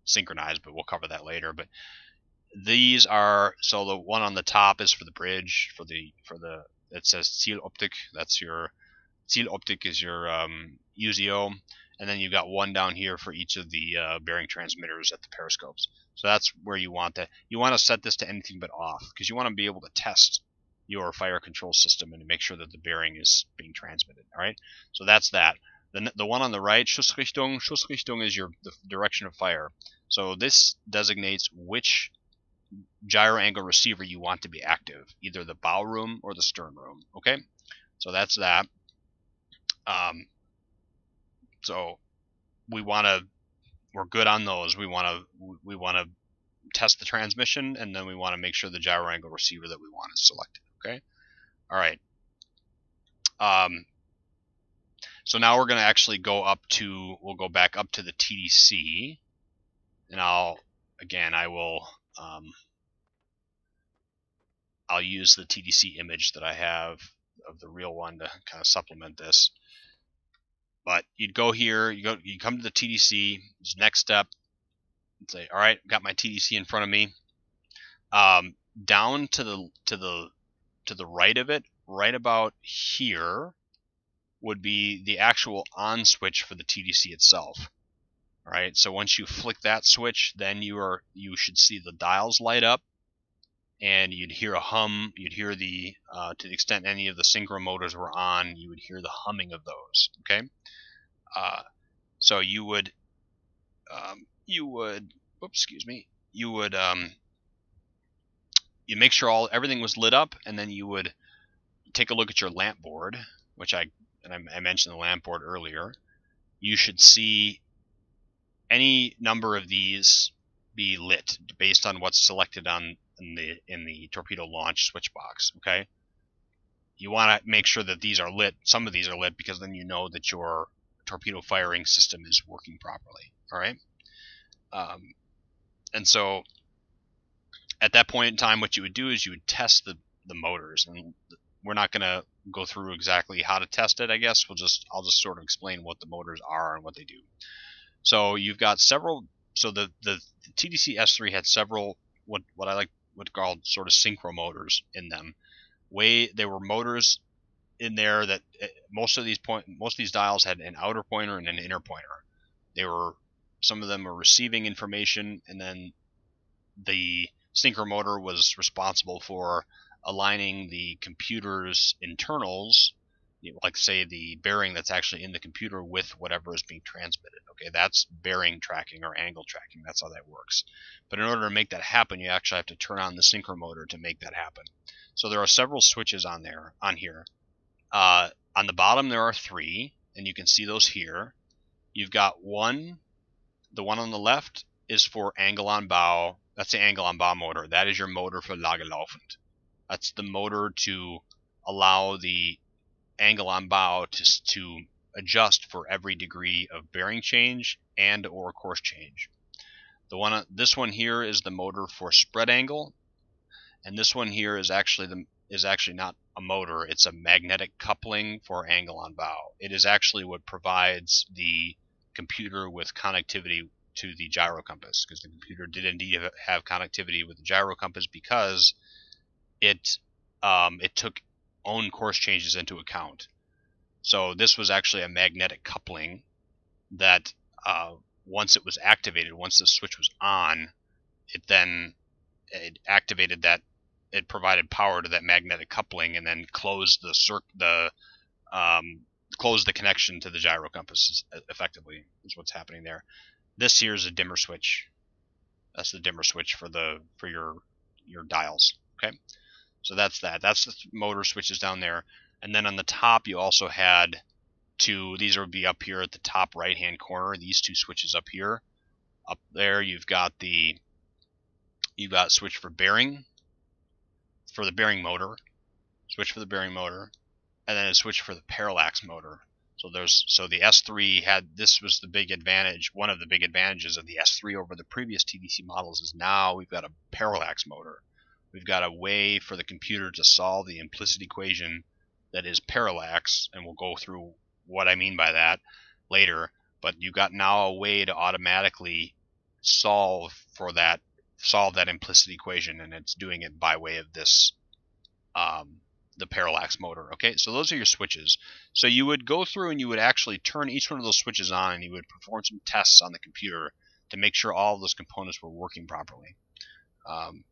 Speaker 1: synchronized, but we'll cover that later. But these are so the one on the top is for the bridge for the for the it says Zieloptik. That's your Zieloptik is your um, UZO, and then you've got one down here for each of the uh, bearing transmitters at the periscopes. So that's where you want that. You want to set this to anything but off because you want to be able to test your fire control system and make sure that the bearing is being transmitted. All right. So that's that. The, the one on the right, Schussrichtung. Schussrichtung is your the direction of fire. So this designates which gyro angle receiver you want to be active, either the bow room or the stern room. Okay, so that's that. Um, so we want to, we're good on those. We want to, we want to test the transmission, and then we want to make sure the gyro angle receiver that we want is selected. Okay, all right. Um, so now we're going to actually go up to, we'll go back up to the TDC, and I'll, again, I will um, I'll use the TDC image that I have of the real one to kind of supplement this. But you'd go here, you go, you come to the TDC. Next step, say, all right, got my TDC in front of me. Um, down to the to the to the right of it, right about here, would be the actual on switch for the TDC itself. All right, so once you flick that switch, then you are you should see the dials light up, and you'd hear a hum. You'd hear the uh, to the extent any of the synchro motors were on, you would hear the humming of those. Okay, uh, so you would um, you would oops, excuse me, you would um, you make sure all everything was lit up, and then you would take a look at your lamp board, which I and I, I mentioned the lamp board earlier. You should see any number of these be lit based on what's selected on in the in the torpedo launch switch box. Okay, you want to make sure that these are lit. Some of these are lit because then you know that your torpedo firing system is working properly. All right, um, and so at that point in time, what you would do is you would test the the motors, and we're not going to go through exactly how to test it. I guess we'll just I'll just sort of explain what the motors are and what they do. So you've got several. So the the, the TDC S3 had several what what I like what called sort of synchro motors in them. Way they were motors in there that eh, most of these point most of these dials had an outer pointer and an inner pointer. They were some of them were receiving information and then the synchro motor was responsible for aligning the computer's internals, like say the bearing that's actually in the computer with whatever is being transmitted. Okay, that's bearing tracking or angle tracking. That's how that works. But in order to make that happen, you actually have to turn on the synchro motor to make that happen. So there are several switches on there on here. Uh, on the bottom there are three, and you can see those here. You've got one. The one on the left is for angle on bow. That's the angle on bow motor. That is your motor for Lage laufend. That's the motor to allow the angle on bow to, to adjust for every degree of bearing change and or course change. The one this one here is the motor for spread angle, and this one here is actually the is actually not a motor, it's a magnetic coupling for angle on bow. It is actually what provides the computer with connectivity to the gyro compass because the computer did indeed have connectivity with the gyro compass because it um, it took own course changes into account. So this was actually a magnetic coupling that uh, once it was activated, once the switch was on, it then it activated that. It provided power to that magnetic coupling and then closed the circ the um, closed the connection to the gyro compass effectively is what's happening there. This here is a dimmer switch. That's the dimmer switch for the for your your dials. Okay. So that's that. That's the motor switches down there. And then on the top, you also had two. These would be up here at the top right hand corner. These two switches up here. Up there, you've got the you've got switch for bearing for the bearing motor, switch for the bearing motor, and then a switch for the parallax motor. So there's so the S3 had this was the big advantage. One of the big advantages of the S3 over the previous TDC models is now we've got a parallax motor. We've got a way for the computer to solve the implicit equation that is parallax, and we'll go through what I mean by that later. But you've got now a way to automatically solve for that solve that implicit equation, and it's doing it by way of this um, the parallax motor. Okay, so those are your switches. So you would go through and you would actually turn each one of those switches on, and you would perform some tests on the computer to make sure all of those components were working properly. Um,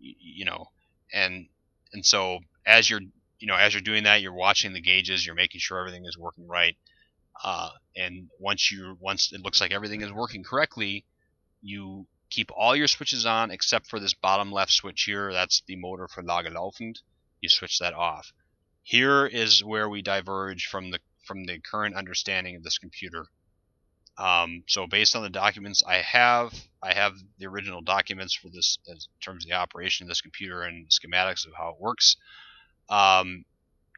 Speaker 1: you know, and and so as you're you know as you're doing that, you're watching the gauges, you're making sure everything is working right. Uh, and once you once it looks like everything is working correctly, you keep all your switches on except for this bottom left switch here. That's the motor for Lage laufend. You switch that off. Here is where we diverge from the from the current understanding of this computer. Um, so based on the documents I have, I have the original documents for this in terms of the operation of this computer and schematics of how it works. Um,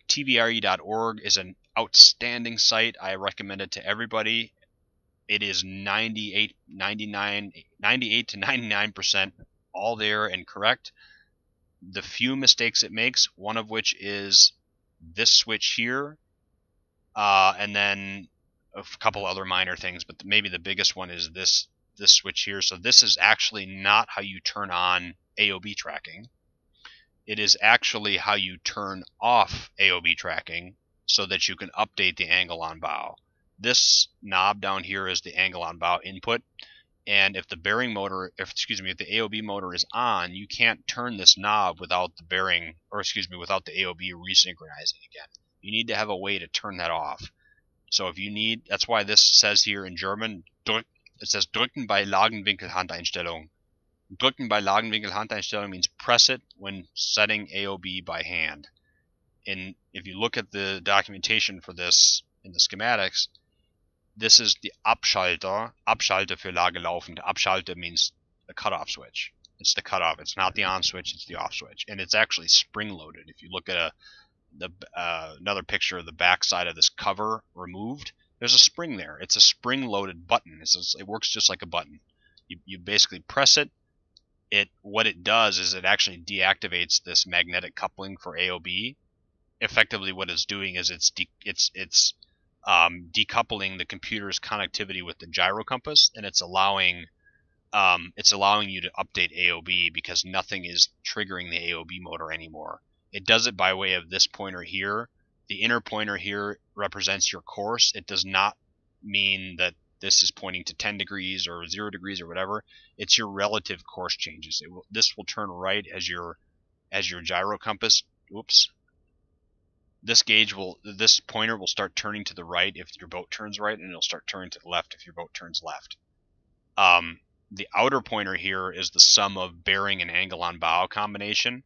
Speaker 1: TVRE.org is an outstanding site. I recommend it to everybody. It is 98, 99, 98 to 99% all there and correct. The few mistakes it makes, one of which is this switch here, uh, and then a couple other minor things, but maybe the biggest one is this this switch here. So this is actually not how you turn on AOB tracking. It is actually how you turn off AOB tracking so that you can update the angle on bow. This knob down here is the angle on bow input. And if the bearing motor, if, excuse me, if the AOB motor is on, you can't turn this knob without the bearing, or excuse me, without the AOB resynchronizing again. You need to have a way to turn that off. So if you need, that's why this says here in German, it says drücken bei Lagenwinkel-Handeinstellung. Drücken bei Lagenwinkel-Handeinstellung means press it when setting AOB by hand. And if you look at the documentation for this in the schematics, this is the Abschalter, Abschalter für Lage laufend. Abschalter means the cutoff switch. It's the cutoff. It's not the on switch, it's the off switch. And it's actually spring loaded. If you look at a the uh, another picture of the back side of this cover removed, there's a spring there. It's a spring-loaded button. It's, it works just like a button. You, you basically press it. It what it does is it actually deactivates this magnetic coupling for AOB, effectively what it's doing is it's de- it's it's um, decoupling the computer's connectivity with the gyro compass, and it's allowing um, it's allowing you to update AOB because nothing is triggering the AOB motor anymore. It does it by way of this pointer here. The inner pointer here represents your course. It does not mean that this is pointing to 10 degrees or 0 degrees or whatever. It's your relative course changes. Will, this will turn right as your as your gyro compass. Oops. This gauge will this pointer will start turning to the right if your boat turns right, and it'll start turning to the left if your boat turns left. Um, the outer pointer here is the sum of bearing and angle on bow combination,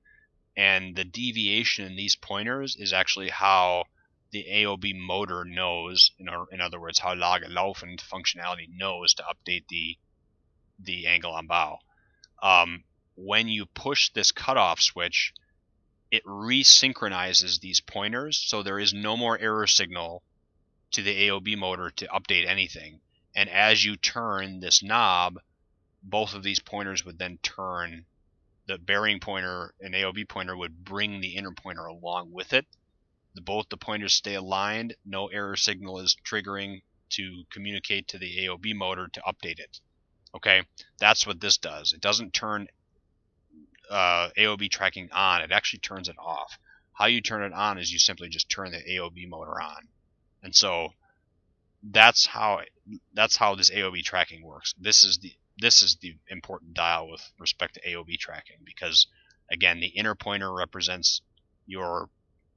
Speaker 1: and the deviation in these pointers is actually how the AOB motor knows, in, in other words, how Lage laufend functionality knows to update the the angle on bow. Um, when you push this cutoff switch, it resynchronizes these pointers, so there is no more error signal to the AOB motor to update anything. And as you turn this knob, both of these pointers would then turn. The bearing pointer and AOB pointer would bring the inner pointer along with it. The, both the pointers stay aligned. No error signal is triggering to communicate to the AOB motor to update it. Okay, that's what this does. It doesn't turn uh, AOB tracking on. It actually turns it off. How you turn it on is you simply just turn the AOB motor on, and so that's how that's how this AOB tracking works. This is the this is the important dial with respect to AOB tracking because again the inner pointer represents your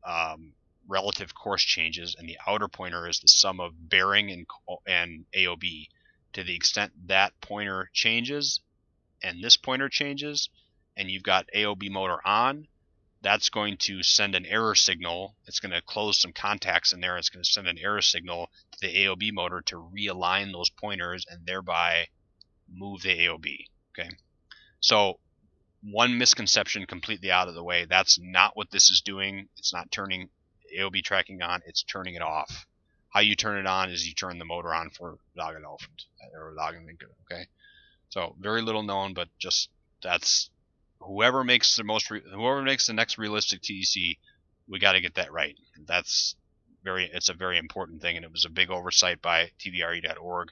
Speaker 1: um, relative course changes and the outer pointer is the sum of bearing and and AOB to the extent that pointer changes and this pointer changes and you've got AOB motor on that's going to send an error signal. It's going to close some contacts in there. It's going to send an error signal to the AOB motor to realign those pointers and thereby move the AOB. Okay, so one misconception completely out of the way. That's not what this is doing. It's not turning AOB tracking on. It's turning it off. How you turn it on is you turn the motor on for Lage laufend or Lagenwinkel. Okay, so very little known, but just that's whoever makes the most whoever makes the next realistic TDC, we got to get that right. That's very it's a very important thing, and it was a big oversight by TVRE.org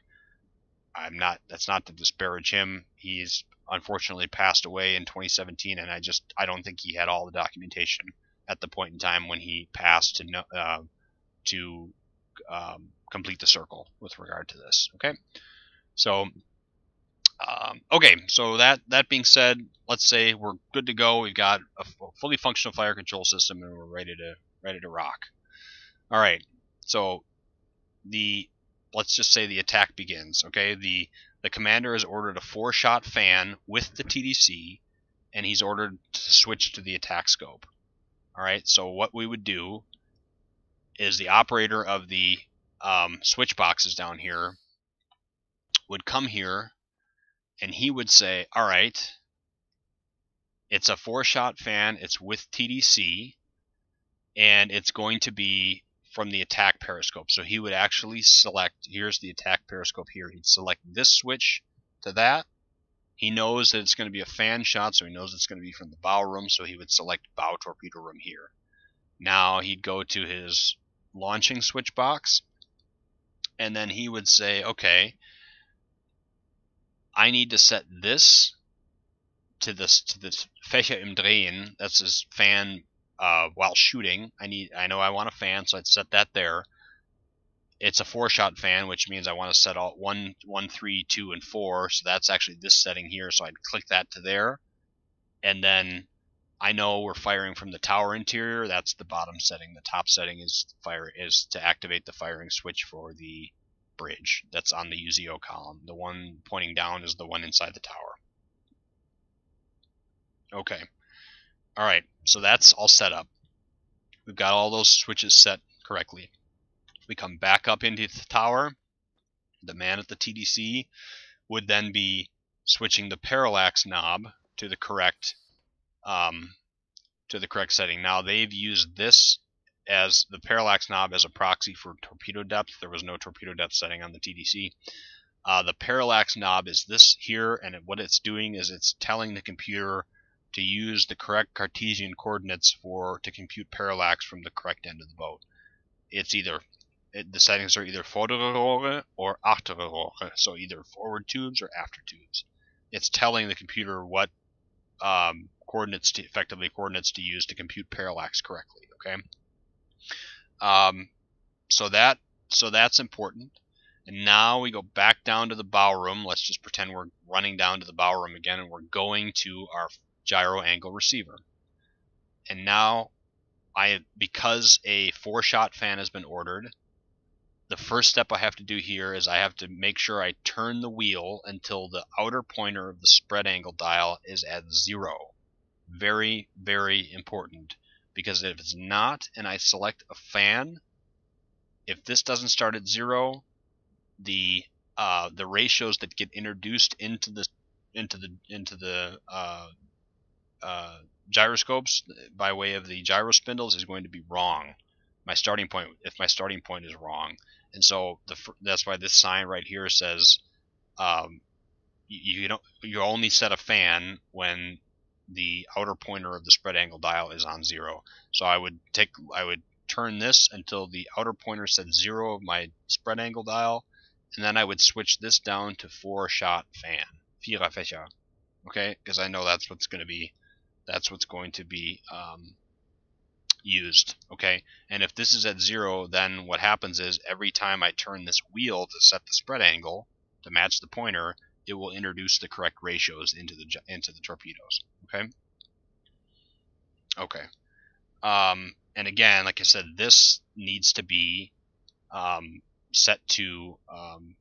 Speaker 1: I'm not. That's not to disparage him. He's unfortunately passed away in 2017, and I just I don't think he had all the documentation at the point in time when he passed to uh, to um, complete the circle with regard to this. Okay, so um, okay, so that that being said, let's say we're good to go. We've got a fully functional fire control system, and we're ready to ready to rock. All right, so the let's just say the attack begins. Okay, the the commander has ordered a four shot fan with the TDC, and he's ordered to switch to the attack scope. All right, so what we would do is the operator of the um, switch boxes down here would come here, and he would say, "All right, it's a four shot fan. It's with TDC." and it's going to be from the attack periscope. So he would actually select, here's the attack periscope here. He'd select this switch to that. He knows that it's going to be a fan shot, so he knows it's going to be from the bow room, so he would select bow torpedo room here. Now he'd go to his launching switch box, and then he would say, okay, I need to set this to this to this Fächer im Drehen, that's his fan uh, while shooting. I need I know I want a fan, so I'd set that there. It's a four shot fan, which means I want to set all one, one, three, two, and four. So that's actually this setting here. So I'd click that to there, and then I know we're firing from the tower interior. That's the bottom setting. The top setting is fire is to activate the firing switch for the bridge. That's on the UZO column. The one pointing down is the one inside the tower. Okay. All right, so that's all set up. We've got all those switches set correctly. We come back up into the tower. The man at the TDC would then be switching the parallax knob to the correct um, to the correct setting. Now they've used this as the parallax knob as a proxy for torpedo depth. There was no torpedo depth setting on the TDC. Uh, the parallax knob is this here, and what it's doing is it's telling the computer to use the correct Cartesian coordinates for to compute parallax from the correct end of the boat. It's either it, the settings are either vordere Rohre or achtere Rohre, so either forward tubes or after tubes. It's telling the computer what um, coordinates to effectively coordinates to use to compute parallax correctly. Okay. Um, so that so that's important. And now we go back down to the bow room. Let's just pretend we're running down to the bow room again and we're going to our gyro angle receiver. And now I because a four shot fan has been ordered, the first step I have to do here is I have to make sure I turn the wheel until the outer pointer of the spread angle dial is at zero. Very, very important because if it's not and I select a fan, if this doesn't start at zero, the uh, the ratios that get introduced into the into the into the uh, uh, gyroscopes by way of the gyro spindles is going to be wrong. My starting point, if my starting point is wrong, and so the, that's why this sign right here says um, you, you don't you only set a fan when the outer pointer of the spread angle dial is on zero. So I would take I would turn this until the outer pointer said zero of my spread angle dial, and then I would switch this down to four shot fan, okay? Because I know that's what's going to be that's what's going to be um, used. Okay, and if this is at zero, then what happens is every time I turn this wheel to set the spread angle to match the pointer, it will introduce the correct ratios into the into the torpedoes. Okay. Okay. Um, and again, like I said, this needs to be um, set to um,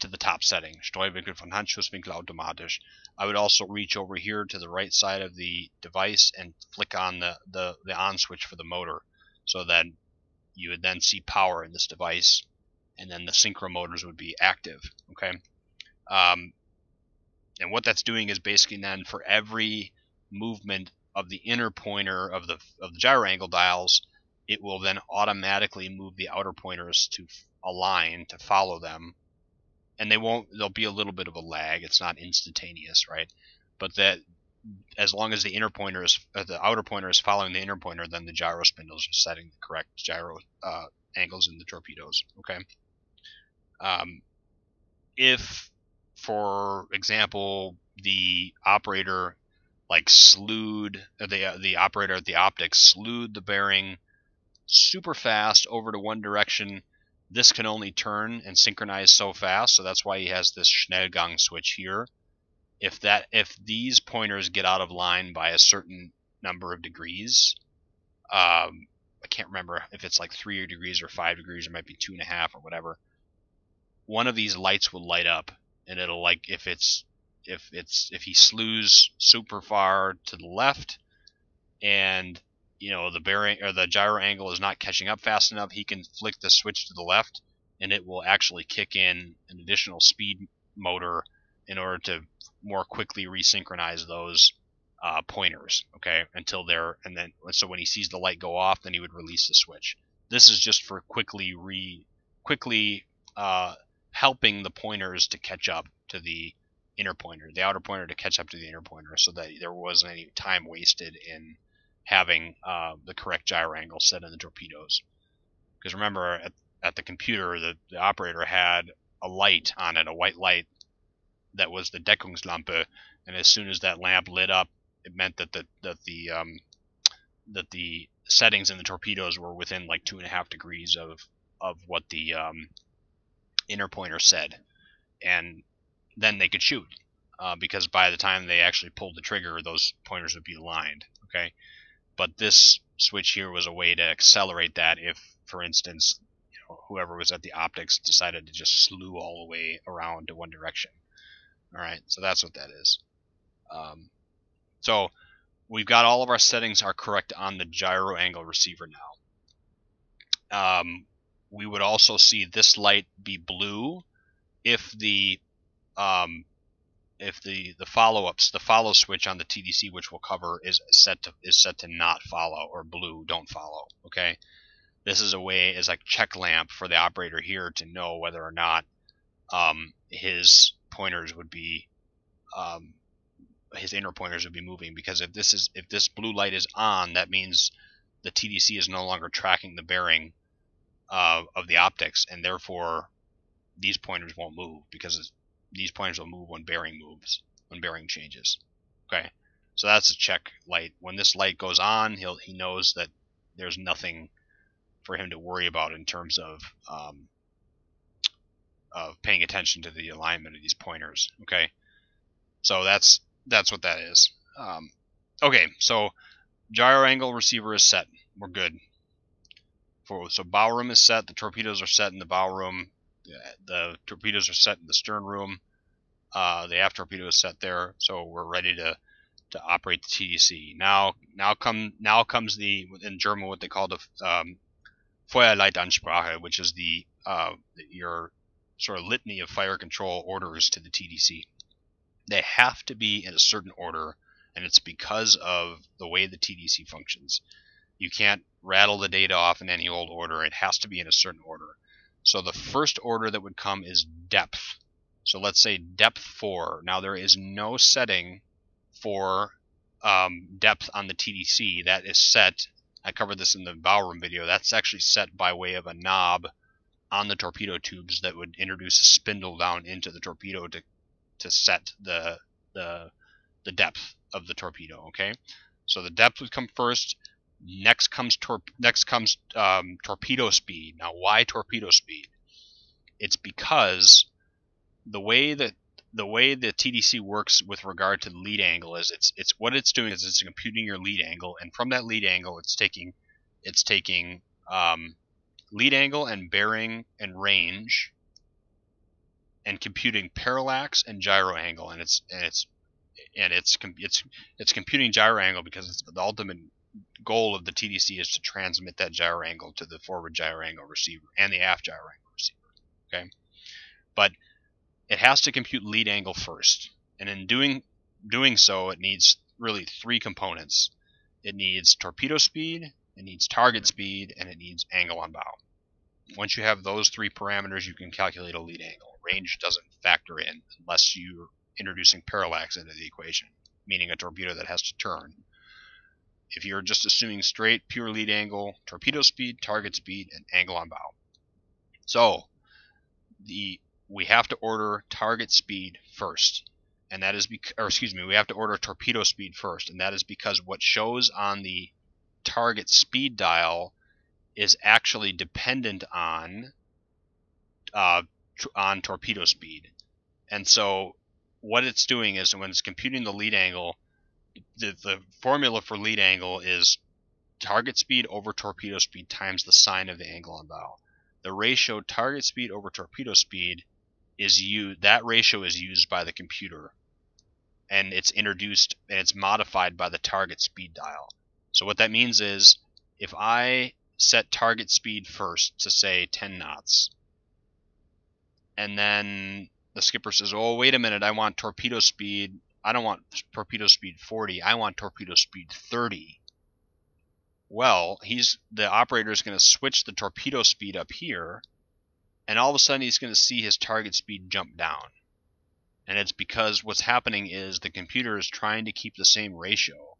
Speaker 1: to the top setting. Streuwinkel von Handschusswinkel automatisch. I would also reach over here to the right side of the device and flick on the, the, the on switch for the motor so that you would then see power in this device and then the synchro motors would be active. Okay. Um, and what that's doing is basically then for every movement of the inner pointer of the of the gyro angle dials, it will then automatically move the outer pointers to align to follow them and they won't. There'll be a little bit of a lag. It's not instantaneous, right? But that as long as the inner pointer is uh, the outer pointer is following the inner pointer, then the gyro spindles are setting the correct gyro uh, angles in the torpedoes. Okay. Um, if, for example, the operator like slewed uh, the uh, the operator at the optics slewed the bearing super fast over to one direction this can only turn and synchronize so fast, so that's why he has this Schnellgang switch here. If that if these pointers get out of line by a certain number of degrees, um, I can't remember if it's like three degrees or five degrees, or might be two and a half or whatever. One of these lights will light up, and it'll like if it's if it's if he slews super far to the left, and you know the bearing or the gyro angle is not catching up fast enough, he can flick the switch to the left, and it will actually kick in an additional speed motor in order to more quickly resynchronize those uh, pointers. Okay, until they're and then so when he sees the light go off, then he would release the switch. This is just for quickly re quickly uh, helping the pointers to catch up to the inner pointer, the outer pointer to catch up to the inner pointer, so that there wasn't any time wasted in having uh, the correct gyro angle set in the torpedoes. Because remember, at, at the computer, the, the operator had a light on it, a white light that was the Deckungslampe, and as soon as that lamp lit up, it meant that the that the um, that the settings in the torpedoes were within like two and a half degrees of of what the um, inner pointer said, and then they could shoot. Uh, because by the time they actually pulled the trigger, those pointers would be aligned. Okay, but this switch here was a way to accelerate that if, for instance, you know, whoever was at the optics decided to just slew all the way around to one direction. All right, so that's what that is. Um, so we've got all of our settings are correct on the gyro angle receiver now. Um, we would also see this light be blue if the um, if the the follow-ups the follow switch on the TDC which we'll cover is set to is set to not follow or blue don't follow okay? This is a way as a check lamp for the operator here to know whether or not um, his pointers would be um, his inner pointers would be moving because if this is if this blue light is on, that means the TDC is no longer tracking the bearing uh, of the optics, and therefore these pointers won't move because these pointers will move when bearing moves, when bearing changes. Okay, so that's a check light. When this light goes on, he'll he knows that there's nothing for him to worry about in terms of um, of paying attention to the alignment of these pointers. Okay, so that's that's what that is. Um, okay, so gyro angle receiver is set. We're good. For so bow room is set. The torpedoes are set in the bow room. The torpedoes are set in the stern room. Uh, the aft torpedo is set there, so we're ready to to operate the TDC. Now, now come now comes the in German what they call the um, Feuerleitansprache, which is the uh, your sort of litany of fire control orders to the TDC. They have to be in a certain order, and it's because of the way the TDC functions. You can't rattle the data off in any old order. It has to be in a certain order. So the first order that would come is depth. So let's say depth 4. Now there is no setting for um, depth on the TDC. That is set, I covered this in the bow room video, that's actually set by way of a knob on the torpedo tubes that would introduce a spindle down into the torpedo to, to set the, the, the depth of the torpedo, okay? So the depth would come first, next comes tor- next comes um, torpedo speed. Now why torpedo speed? It's because the way that the way the TDC works with regard to the lead angle is it's it's what it's doing is it's computing your lead angle, and from that lead angle, it's taking it's taking um, lead angle and bearing and range, and computing parallax and gyro angle, and it's and it's and it's it's it's computing gyro angle because it's the ultimate goal of the TDC is to transmit that gyro angle to the forward gyro angle receiver and the aft gyro angle receiver. Okay, but it has to compute lead angle first. And in doing doing so, it needs really three components. It needs torpedo speed, it needs target speed, and it needs angle on bow. Once you have those three parameters, you can calculate a lead angle. Range doesn't factor in unless you're introducing parallax into the equation, meaning a torpedo that has to turn. If you're just assuming straight, pure lead angle, torpedo speed, target speed, and angle on bow. So, the we have to order target speed first. And that is because, or excuse me, we have to order torpedo speed first. And that is because what shows on the target speed dial is actually dependent on uh, on torpedo speed. And so what it's doing is when it's computing the lead angle, the, the formula for lead angle is target speed over torpedo speed times the sine of the angle on bow. The ratio target speed over torpedo speed is used that ratio is used by the computer and it's introduced and it's modified by the target speed dial. So what that means is if I set target speed first to say 10 knots and then the skipper says, "Oh, wait a minute, I want torpedo speed. I don't want torpedo speed 40. I want torpedo speed 30." Well, he's the operator is going to switch the torpedo speed up here and all of a sudden he's going to see his target speed jump down. And it's because what's happening is the computer is trying to keep the same ratio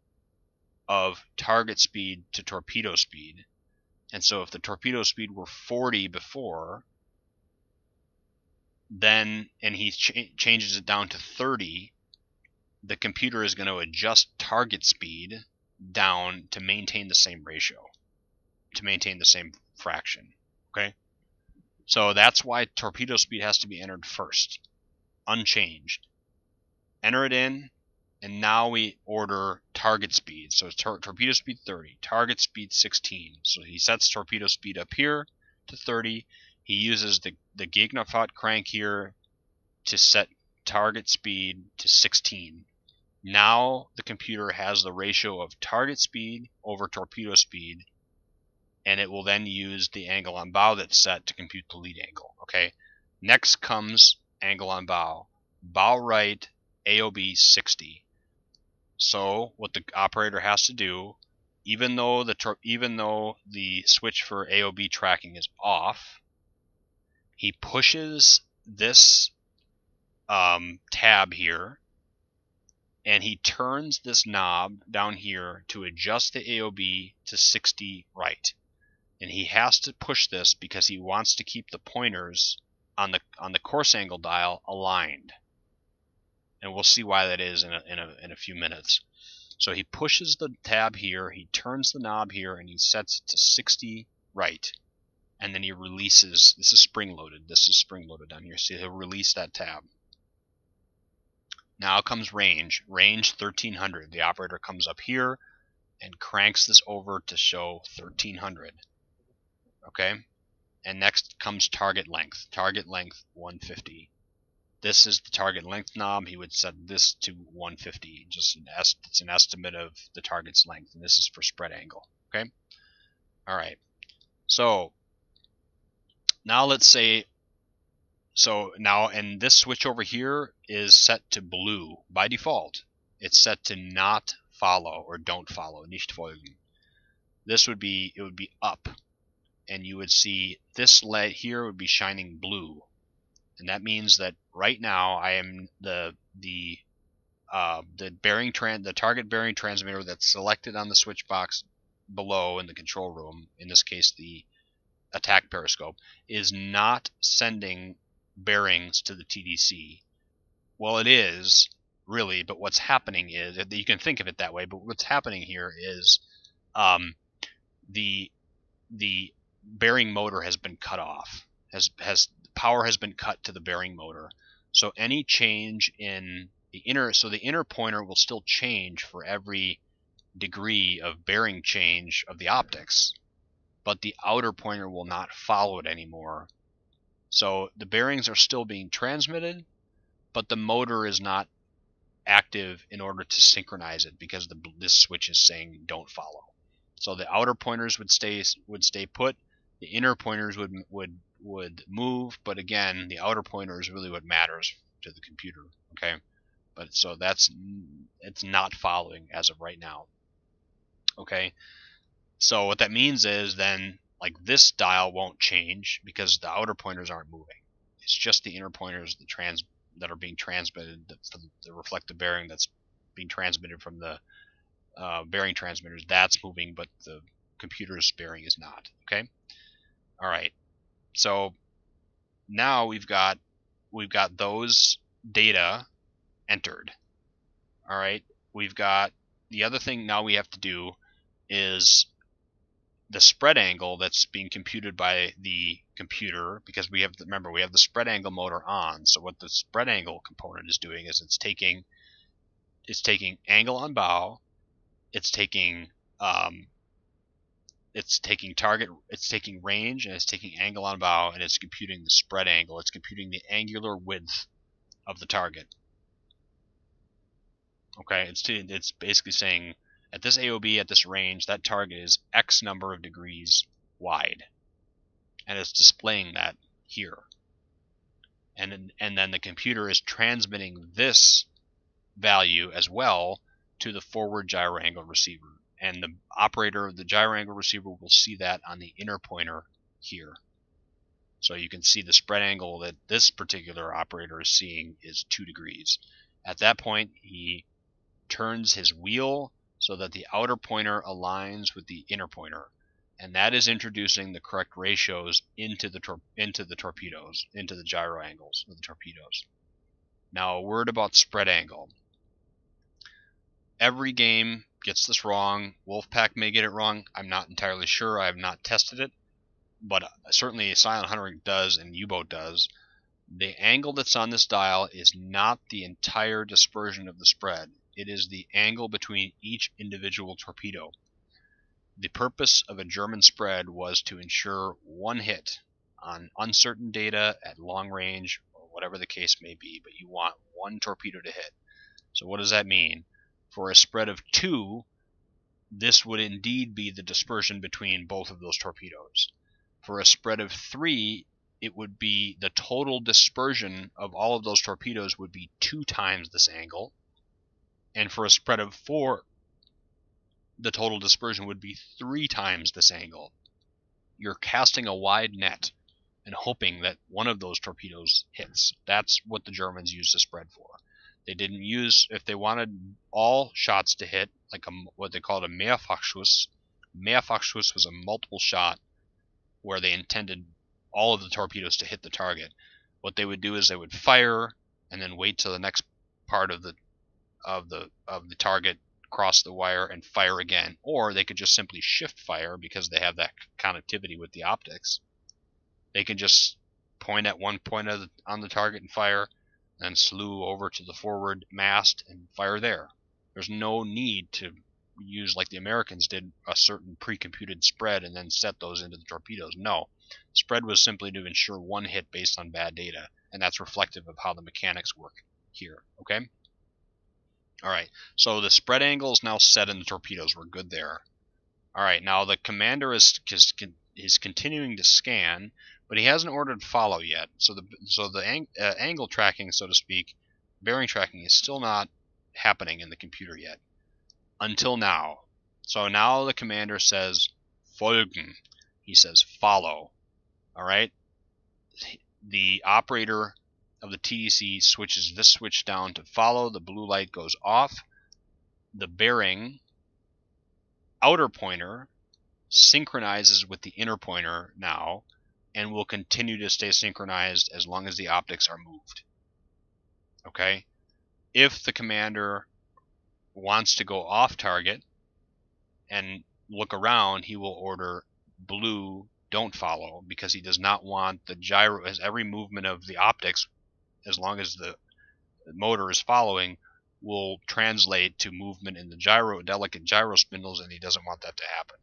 Speaker 1: of target speed to torpedo speed. And so if the torpedo speed were 40 before, then, and he ch changes it down to 30, the computer is going to adjust target speed down to maintain the same ratio, to maintain the same fraction. Okay? So that's why torpedo speed has to be entered first, unchanged. Enter it in, and now we order target speed. So tor torpedo speed 30, target speed 16. So he sets torpedo speed up here to 30. He uses the, the Gegnerfahrt crank here to set target speed to 16. Now the computer has the ratio of target speed over torpedo speed and it will then use the angle on bow that's set to compute the lead angle. Okay. Next comes angle on bow. Bow right, AOB 60. So what the operator has to do, even though the even though the switch for AOB tracking is off, he pushes this um, tab here, and he turns this knob down here to adjust the AOB to 60 right. And he has to push this because he wants to keep the pointers on the on the course angle dial aligned. And we'll see why that is in a, in a, in a few minutes. So he pushes the tab here, he turns the knob here, and he sets it to 60 right. And then he releases, this is spring loaded, this is spring loaded down here, so he'll release that tab. Now comes range, range 1300. The operator comes up here and cranks this over to show 1300. Okay? And next comes target length, target length 150. This is the target length knob. He would set this to 150. Just an est it's an estimate of the target's length, and this is for spread angle. Okay. All right. So now let's say so now and this switch over here is set to blue by default. It's set to not follow or don't follow nicht folgen. This would be it would be up and you would see this light here would be shining blue and that means that right now I am the the uh, the bearing tran the target bearing transmitter that's selected on the switch box below in the control room, in this case the attack periscope, is not sending bearings to the TDC. Well, it is really, but what's happening is you can think of it that way. But what's happening here is um, the the bearing motor has been cut off, has has power has been cut to the bearing motor. So any change in the inner, so the inner pointer will still change for every degree of bearing change of the optics, but the outer pointer will not follow it anymore. So the bearings are still being transmitted, but the motor is not active in order to synchronize it because the, this switch is saying don't follow. So the outer pointers would stay would stay put, the inner pointers would would would move, but again, the outer pointer is really what matters to the computer. Okay, but so that's it's not following as of right now. Okay, so what that means is then like this dial won't change because the outer pointers aren't moving. It's just the inner pointers, the trans that are being transmitted, the, the reflective bearing that's being transmitted from the uh, bearing transmitters, that's moving, but the computer's bearing is not. Okay. All right. So now we've got we've got those data entered. All right. We've got the other thing now we have to do is the spread angle that's being computed by the computer because we have remember we have the spread angle motor on. So what the spread angle component is doing is it's taking it's taking angle on bow, it's taking um, it's taking target, it's taking range, and it's taking angle on bow, and it's computing the spread angle. It's computing the angular width of the target. Okay, it's it's basically saying at this AOB at this range, that target is X number of degrees wide, and it's displaying that here. And then, and then the computer is transmitting this value as well to the forward gyro angle receiver and the operator of the gyro angle receiver will see that on the inner pointer here. So you can see the spread angle that this particular operator is seeing is 2 degrees. At that point, he turns his wheel so that the outer pointer aligns with the inner pointer. And that is introducing the correct ratios into the into the torpedoes, into the gyro angles of the torpedoes. Now a word about spread angle. Every game gets this wrong. Wolfpack may get it wrong. I'm not entirely sure. I have not tested it, but uh, certainly Silent Hunter does and U-boat does. The angle that's on this dial is not the entire dispersion of the spread. It is the angle between each individual torpedo. The purpose of a German spread was to ensure one hit on uncertain data at long range or whatever the case may be, but you want one torpedo to hit. So what does that mean? For a spread of 2, this would indeed be the dispersion between both of those torpedoes. For a spread of 3, it would be the total dispersion of all of those torpedoes would be 2 times this angle. And for a spread of 4, the total dispersion would be 3 times this angle. You're casting a wide net and hoping that one of those torpedoes hits. That's what the Germans used the spread for. They didn't use if they wanted all shots to hit, like a, what they called a Mehrfachschuss. Mehrfachschuss was a multiple shot where they intended all of the torpedoes to hit the target. What they would do is they would fire and then wait till the next part of the of the of the target cross the wire and fire again, or they could just simply shift fire because they have that connectivity with the optics. They can just point at one point the, on the target and fire, then slew over to the forward mast and fire there. There's no need to use like the Americans did a certain pre-computed spread and then set those into the torpedoes. No, spread was simply to ensure one hit based on bad data, and that's reflective of how the mechanics work here. Okay. All right, so the spread angle is now set in the torpedoes. We're good there. All right, now the commander is is, is continuing to scan, but he hasn't ordered follow yet. So the so the ang, uh, angle tracking, so to speak, bearing tracking is still not happening in the computer yet until now. So now the commander says folgen. He says follow. All right. The operator of the TDC switches this switch down to follow. The blue light goes off. The bearing outer pointer synchronizes with the inner pointer now and will continue to stay synchronized as long as the optics are moved. Okay? If the commander wants to go off target and look around, he will order blue don't follow because he does not want the gyro as every movement of the optics as long as the motor is following, will translate to movement in the gyro delicate gyro spindles, and he doesn't want that to happen.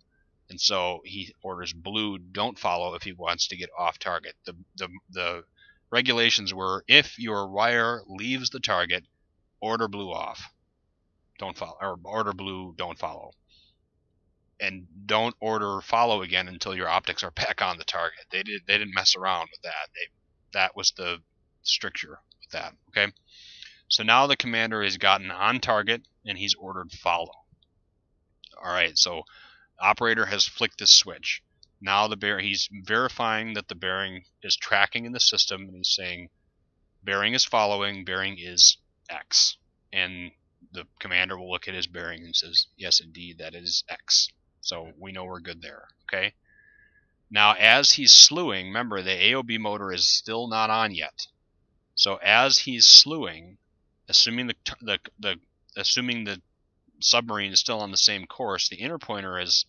Speaker 1: And so he orders blue don't follow if he wants to get off target. The the the regulations were if your wire leaves the target, order blue off. Don't follow or order blue don't follow. And don't order follow again until your optics are back on the target. They did they didn't mess around with that. They that was the stricture with that. Okay. So now the commander has gotten on target and he's ordered follow. All right. So operator has flicked this switch. Now the bear he's verifying that the bearing is tracking in the system and he's saying bearing is following, bearing is X. And the commander will look at his bearing and says, yes, indeed, that is X. So we know we're good there. Okay. Now, as he's slewing, remember the AOB motor is still not on yet. So as he's slewing, assuming the the, the assuming the submarine is still on the same course, the inner pointer is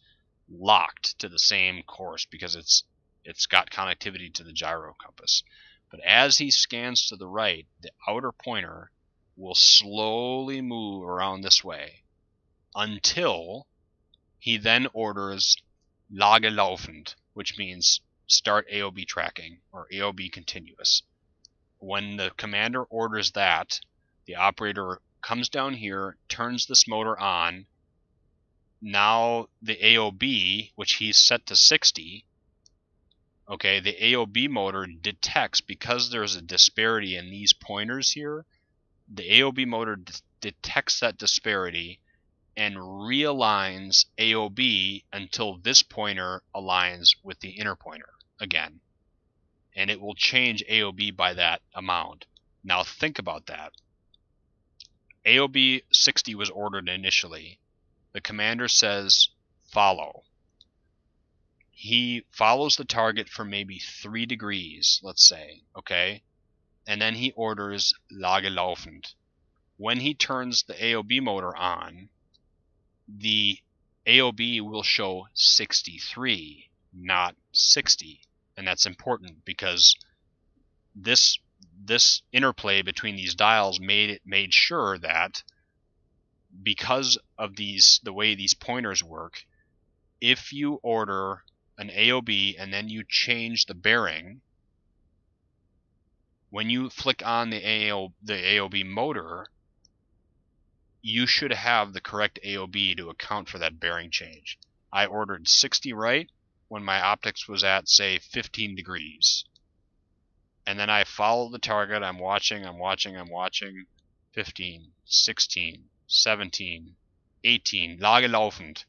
Speaker 1: locked to the same course because it's it's got connectivity to the gyro compass. But as he scans to the right, the outer pointer will slowly move around this way until he then orders Lage laufend, which means start AOB tracking or AOB continuous when the commander orders that, the operator comes down here, turns this motor on. Now the AOB, which he's set to 60, okay, the AOB motor detects because there's a disparity in these pointers here. The AOB motor detects that disparity and realigns AOB until this pointer aligns with the inner pointer again and it will change AOB by that amount. Now think about that. AOB 60 was ordered initially. The commander says follow. He follows the target for maybe 3 degrees, let's say, okay? And then he orders Lage laufend. When he turns the AOB motor on, the AOB will show 63, not 60 and that's important because this this interplay between these dials made it made sure that because of these the way these pointers work, if you order an AOB and then you change the bearing, when you flick on the AO the AOB motor, you should have the correct AOB to account for that bearing change. I ordered 60 right, when my optics was at, say, 15 degrees. And then I follow the target, I'm watching, I'm watching, I'm watching, 15, 16, 17, 18, Lage laufend.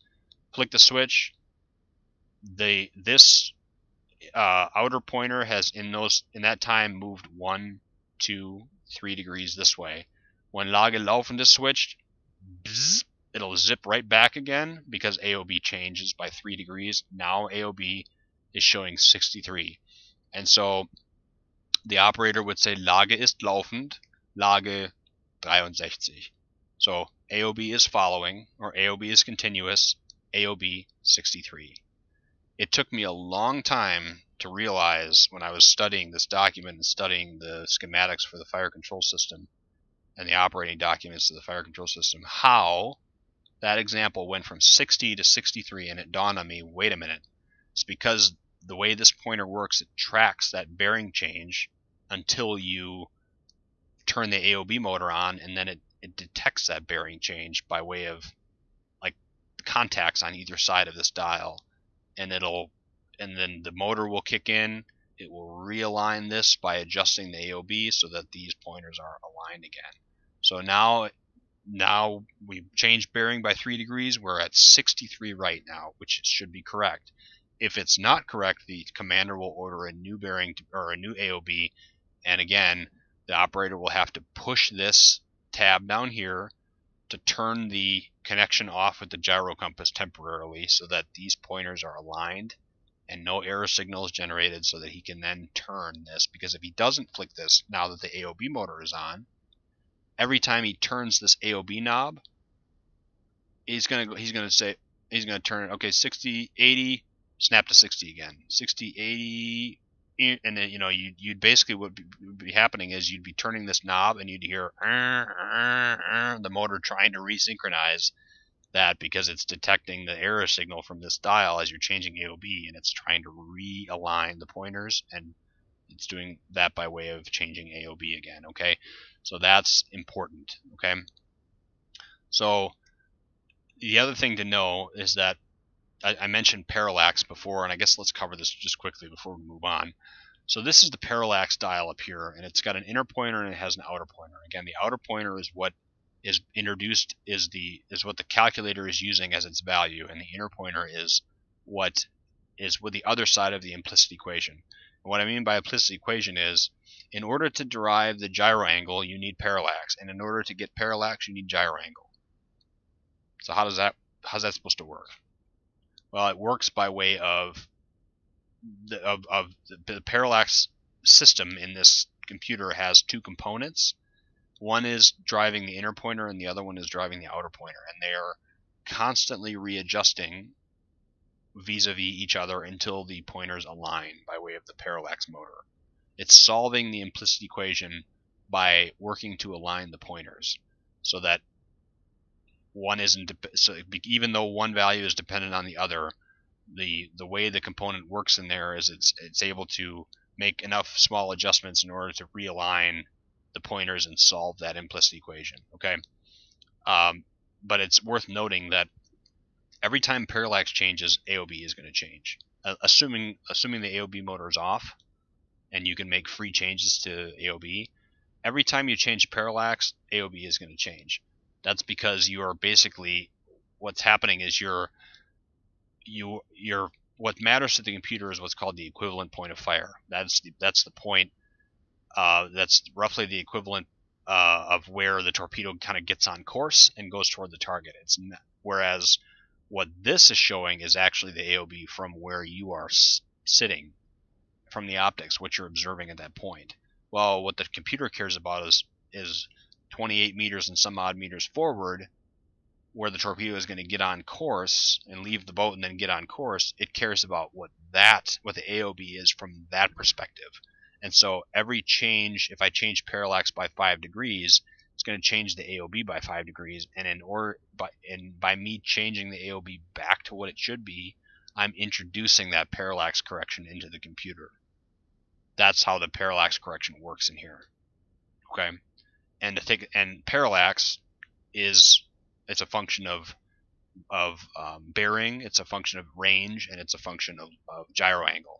Speaker 1: Click the switch. The this uh, outer pointer has in those in that time moved one, two, three degrees this way. When Lage Laufend is switched, bzz, it'll zip right back again because AOB changes by 3 degrees. Now AOB is showing 63. And so the operator would say Lage ist laufend, Lage 63. So AOB is following, or AOB is continuous, AOB 63. It took me a long time to realize when I was studying this document and studying the schematics for the fire control system and the operating documents of the fire control system how that example went from 60 to 63 and it dawned on me wait a minute. It's because the way this pointer works it tracks that bearing change until you turn the AOB motor on and then it, it detects that bearing change by way of like contacts on either side of this dial. And it'll and then the motor will kick in. It will realign this by adjusting the AOB so that these pointers are aligned again. So now now we've changed bearing by 3 degrees we're at 63 right now which should be correct. If it's not correct the commander will order a new bearing to, or a new AOB and again the operator will have to push this tab down here to turn the connection off with the gyro compass temporarily so that these pointers are aligned and no error signal is generated so that he can then turn this. Because if he doesn't flick this now that the AOB motor is on every time he turns this AOB knob he's going to he's to say he's going to turn it okay 60 80 snap to 60 again. 60 80 and then you know you you'd basically what would be happening is you'd be turning this knob and you'd hear uh, uh, uh, the motor trying to resynchronize that because it's detecting the error signal from this dial as you're changing AOB and it's trying to realign the pointers and it's doing that by way of changing AOB again okay so that's important okay so the other thing to know is that I, I mentioned parallax before, and I guess let's cover this just quickly before we move on. So this is the parallax dial up here, and it's got an inner pointer and it has an outer pointer. Again, the outer pointer is what is introduced is the is what the calculator is using as its value, and the inner pointer is what is with the other side of the implicit equation. What I mean by a implicit equation is in order to derive the gyro angle, you need parallax, and in order to get parallax, you need gyro angle. So how does that how's that supposed to work? Well, it works by way of the, of, of the, the parallax system in this computer has two components. One is driving the inner pointer, and the other one is driving the outer pointer, and they are constantly readjusting vis-a-vis each other until the pointers align by way of the parallax motor. It's solving the implicit equation by working to align the pointers so that one isn't so even though one value is dependent on the other the the way the component works in there is it's it's able to make enough small adjustments in order to realign the pointers and solve that implicit equation okay um, but it's worth noting that every time parallax changes AOB is going to change uh, assuming assuming the AOB motor is off and you can make free changes to AOB every time you change parallax AOB is going to change that's because you are basically what's happening is you're you you're what matters to the computer is what's called the equivalent point of fire. That's the, that's the point. Uh, that's roughly the equivalent uh, of where the torpedo kind of gets on course and goes toward the target. It's not, whereas what this is showing is actually the AOB from where you are sitting from the optics, what you're observing at that point. Well, what the computer cares about is is 28 meters and some odd meters forward, where the torpedo is going to get on course and leave the boat and then get on course, it cares about what that what the AOB is from that perspective. And so every change, if I change parallax by five degrees, it's going to change the AOB by five degrees. And in order by and by me changing the AOB back to what it should be, I'm introducing that parallax correction into the computer. That's how the parallax correction works in here. Okay and to think and parallax is it's a function of of um, bearing, it's a function of range, and it's a function of, of gyro angle.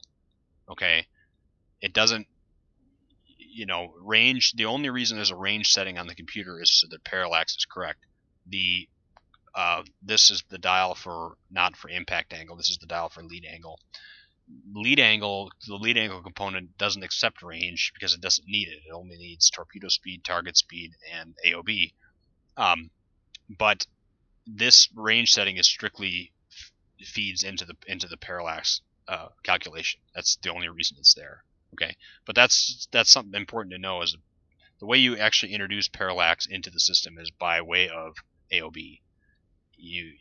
Speaker 1: Okay, it doesn't you know range. The only reason there's a range setting on the computer is so that parallax is correct. The uh, this is the dial for not for impact angle. This is the dial for lead angle. lead angle, the lead angle component doesn't accept range because it doesn't need it. It only needs torpedo speed, target speed, and AOB. Um, but this range setting is strictly feeds into the into the parallax uh, calculation. That's the only reason it's there. Okay, but that's that's something important to know is the way you actually introduce parallax into the system is by way of AOB. You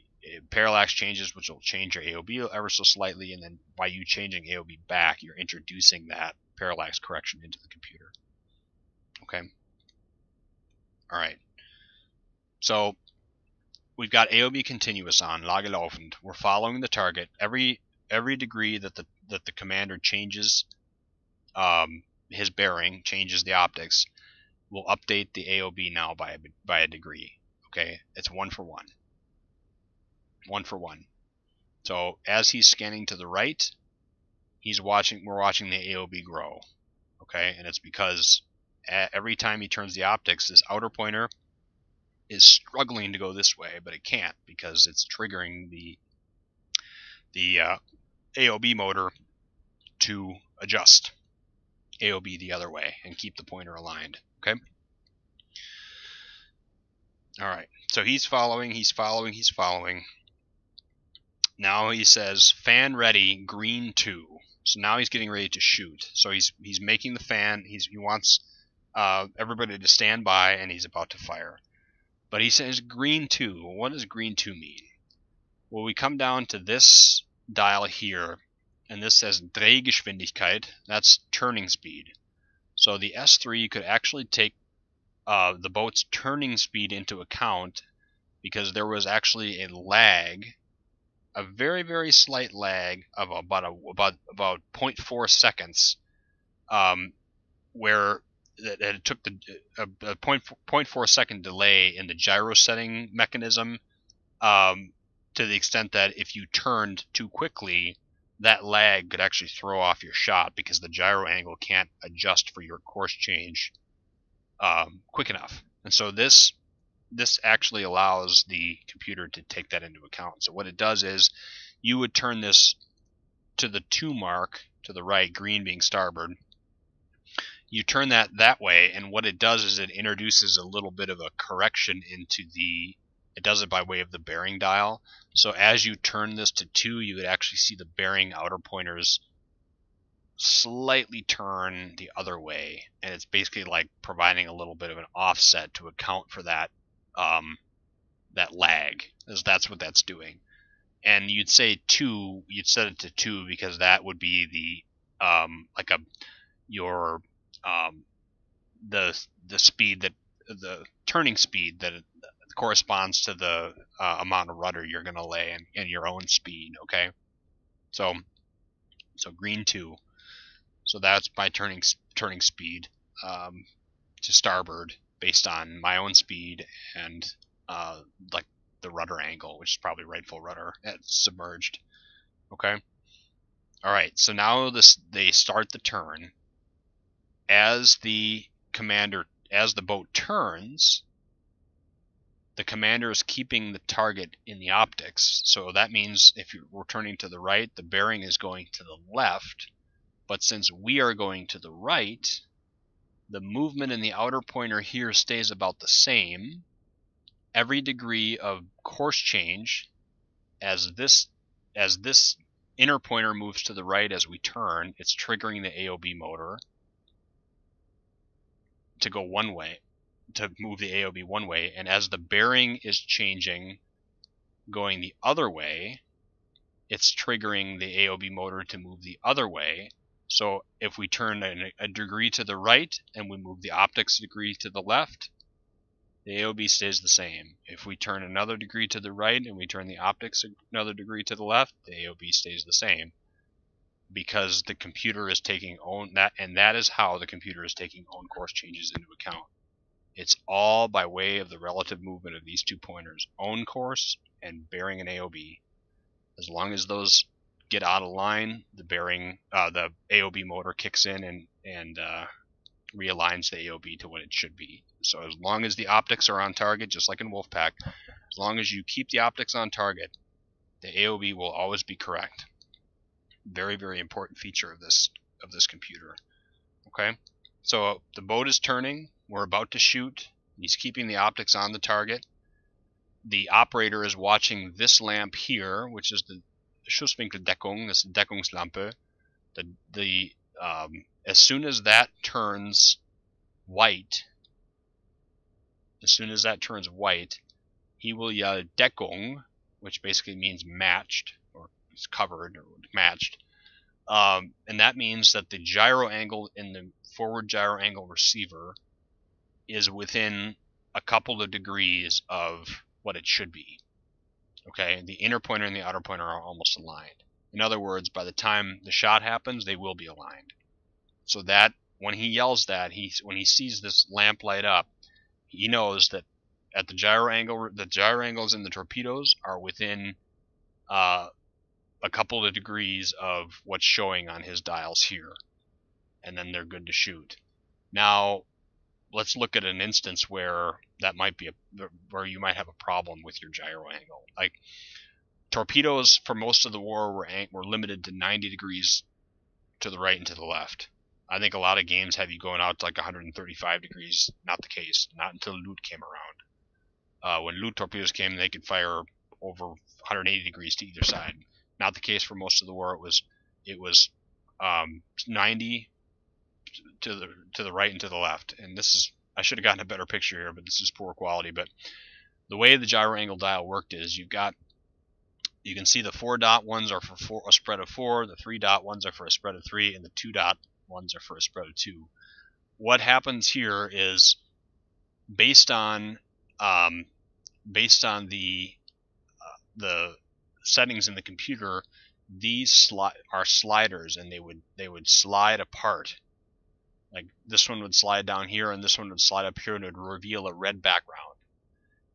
Speaker 1: parallax changes, which will change your AOB ever so slightly, and then by you changing AOB back, you're introducing that parallax correction into the computer. Okay. All right. So we've got AOB continuous on Lage laufend. We're following the target every every degree that the that the commander changes um, his bearing, changes the optics. We'll update the AOB now by a, by a degree. Okay, it's one for one one for one. So as he's scanning to the right, he's watching. We're watching the AOB grow. Okay, and it's because every time he turns the optics, this outer pointer is struggling to go this way, but it can't because it's triggering the the uh, AOB motor to adjust AOB the other way and keep the pointer aligned. Okay. All right. So he's following. He's following. He's following. Now he says fan ready, green two. So now he's getting ready to shoot. So he's he's making the fan. He's he wants uh, everybody to stand by, and he's about to fire. But he says green two. What does green two mean? Well, we come down to this dial here, and this says Drehgeschwindigkeit. That's turning speed. So the S3 could actually take uh, the boat's turning speed into account because there was actually a lag a very very slight lag of about a, about about 0.4 seconds, um, where that it took the a, a 0.4 second delay in the gyro setting mechanism, um, to the extent that if you turned too quickly, that lag could actually throw off your shot because the gyro angle can't adjust for your course change um, quick enough. And so this this actually allows the computer to take that into account. So what it does is you would turn this to the 2 mark to the right, green being starboard. You turn that that way, and what it does is it introduces a little bit of a correction into the. It does it by way of the bearing dial. So as you turn this to 2, you would actually see the bearing outer pointers slightly turn the other way and it's basically like providing a little bit of an offset to account for that um, that lag, as that's what that's doing. And you'd say two, you'd set it to two because that would be the um, like a your um, the the speed that the turning speed that corresponds to the uh, amount of rudder you're going to lay and, and your own speed. Okay, so so green two. So that's my turning turning speed um, to starboard, based on my own speed and uh, like the rudder angle, which is probably rightful rudder at submerged. Okay. All right. So now this they start the turn. As the commander, as the boat turns, the commander is keeping the target in the optics. So that means if you're turning to the right, the bearing is going to the left. But since we are going to the right, the movement in the outer pointer here stays about the same. Every degree of course change as this as this inner pointer moves to the right as we turn, it's triggering the AOB motor to go one way, to move the AOB one way, and as the bearing is changing going the other way, it's triggering the AOB motor to move the other way, so if we turn a, a degree to the right and we move the optics degree to the left, the AOB stays the same. If we turn another degree to the right and we turn the optics another degree to the left, the AOB stays the same because the computer is taking own that and that is how the computer is taking own course changes into account. It's all by way of the relative movement of these two pointers, own course and bearing and AOB. As long as those get out of line, the bearing, uh, the AOB motor kicks in and and uh, realigns the AOB to what it should be. So as long as the optics are on target, just like in Wolfpack, as long as you keep the optics on target, the AOB will always be correct. very very important feature of this of this computer. Okay, so the boat is turning. We're about to shoot. He's keeping the optics on the target. The operator is watching this lamp here, which is the Schusswinkeldeckung, this Deckungslampe. The the um, as soon as that turns white, as soon as that turns white, he will yell Deckung, which basically means matched or it's covered or matched. Um, and that means that the gyro angle in the forward gyro angle receiver is within a couple of degrees of what it should be. Okay, the inner pointer and the outer pointer are almost aligned. In other words, by the time the shot happens, they will be aligned. So that when he yells that, he when he sees this lamp light up, he knows that at the gyro angle, the gyro angles in the torpedoes are within uh, a couple of degrees of what's showing on his dials here, and then they're good to shoot. Now, let's look at an instance where that might be a where you might have a problem with your gyro angle. Like torpedoes for most of the war were were limited to 90 degrees to the right and to the left. I think a lot of games have you going out to like 135 degrees. Not the case. Not until LUT came around. Uh, when LUT torpedoes came, they could fire over 180 degrees to either side. Not the case for most of the war. It was it was um, 90 to the to the right and to the left. And this is I should have gotten a better picture here, but this is poor quality. But the way the gyro angle dial worked is you've got you can see the four dot ones are for four, a spread of four, the three dot ones are for a spread of three, and the two dot ones are for a spread of two. What happens here is based on um, based on the uh, the settings in the computer, these sli- are sliders, and they would they would slide apart. Like this one would slide down here, and this one would slide up here, and it would reveal a red background.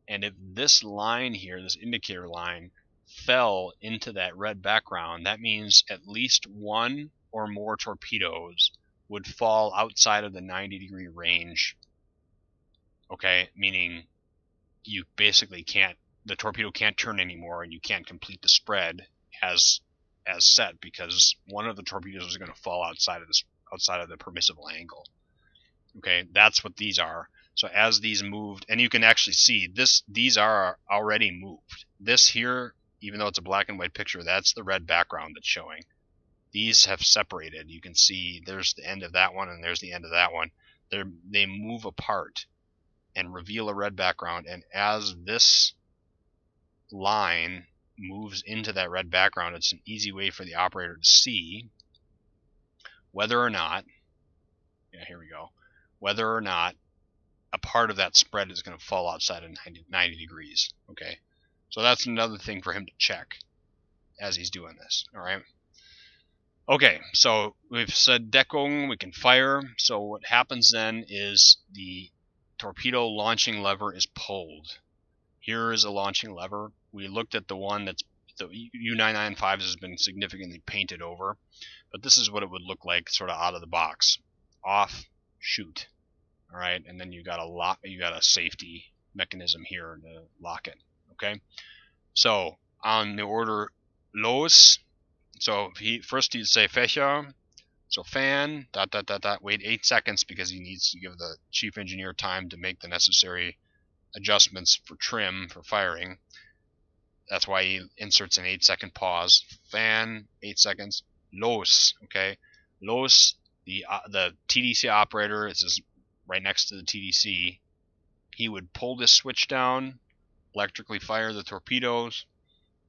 Speaker 1: And if this line here, this indicator line, fell into that red background, that means at least one or more torpedoes would fall outside of the 90 degree range. Okay, meaning you basically can't the torpedo can't turn anymore and you can't complete the spread as as set because one of the torpedoes is going to fall outside of this outside of the permissible angle. Okay, that's what these are. So as these moved, and you can actually see this, these are already moved. This here, even though it's a black and white picture, that's the red background that's showing these have separated. You can see there's the end of that one and there's the end of that one. They they move apart and reveal a red background. And as this line moves into that red background, it's an easy way for the operator to see whether or not, yeah, here we go, whether or not a part of that spread is going to fall outside of 90, 90 degrees. Okay, so that's another thing for him to check as he's doing this. All right. Okay, so we've said Deckung, we can fire. So what happens then is the torpedo launching lever is pulled. Here is a launching lever. We looked at the one that's the U995 has been significantly painted over, but this is what it would look like sort of out of the box. Off, shoot. All right, and then you got a lock, you got a safety mechanism here to lock it. Okay, so on the order los, so he first he'd say Fächer, so fan, dot, dot, dot, dot, wait eight seconds because he needs to give the chief engineer time to make the necessary adjustments for trim for firing. That's why he inserts an eight second pause. Fan, eight seconds. Los, okay. Los, the uh, the TDC operator is right next to the TDC. He would pull this switch down, electrically fire the torpedoes.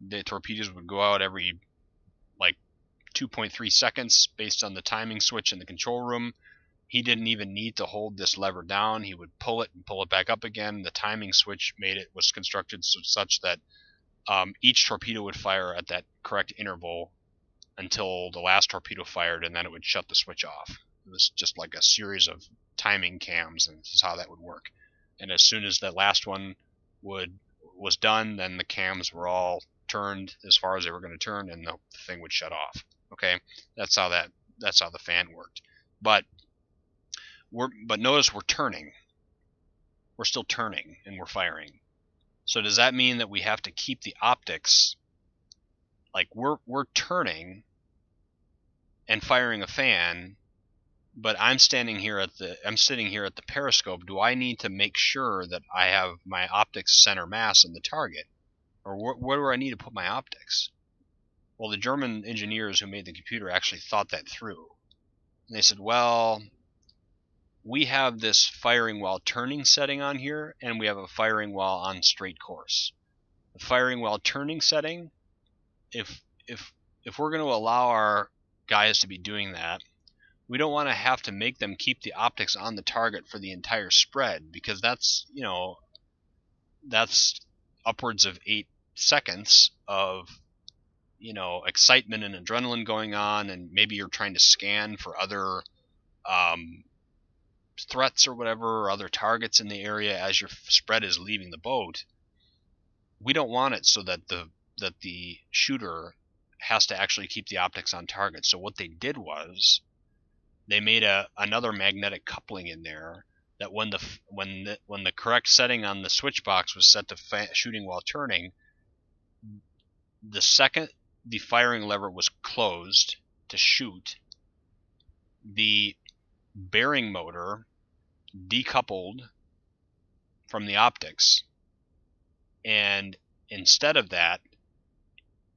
Speaker 1: The torpedoes would go out every like 2.3 seconds based on the timing switch in the control room. He didn't even need to hold this lever down. He would pull it and pull it back up again. The timing switch made it was constructed so, such that um, each torpedo would fire at that correct interval until the last torpedo fired, and then it would shut the switch off. It was just like a series of timing cams, and this is how that would work. And as soon as that last one would was done, then the cams were all turned as far as they were going to turn, and the thing would shut off. Okay, that's how that that's how the fan worked. But we're but notice we're turning. We're still turning and we're firing. So does that mean that we have to keep the optics like we're we're turning and firing a fan, but I'm standing here at the I'm sitting here at the periscope. Do I need to make sure that I have my optics center mass in the target, or wh- where do I need to put my optics? Well, the German engineers who made the computer actually thought that through, and they said, well, we have this firing while turning setting on here, and we have a firing while on straight course. The firing while turning setting, if if if we're going to allow our guys to be doing that, we don't want to have to make them keep the optics on the target for the entire spread because that's you know that's upwards of eight seconds of you know excitement and adrenaline going on, and maybe you're trying to scan for other um, threats or whatever, or other targets in the area as your spread is leaving the boat. We don't want it so that the that the shooter has to actually keep the optics on target. So what they did was they made a another magnetic coupling in there that when the when the, when the correct setting on the switch box was set to fa- shooting while turning, the second the firing lever was closed to shoot, the bearing motor decoupled from the optics. And instead of that,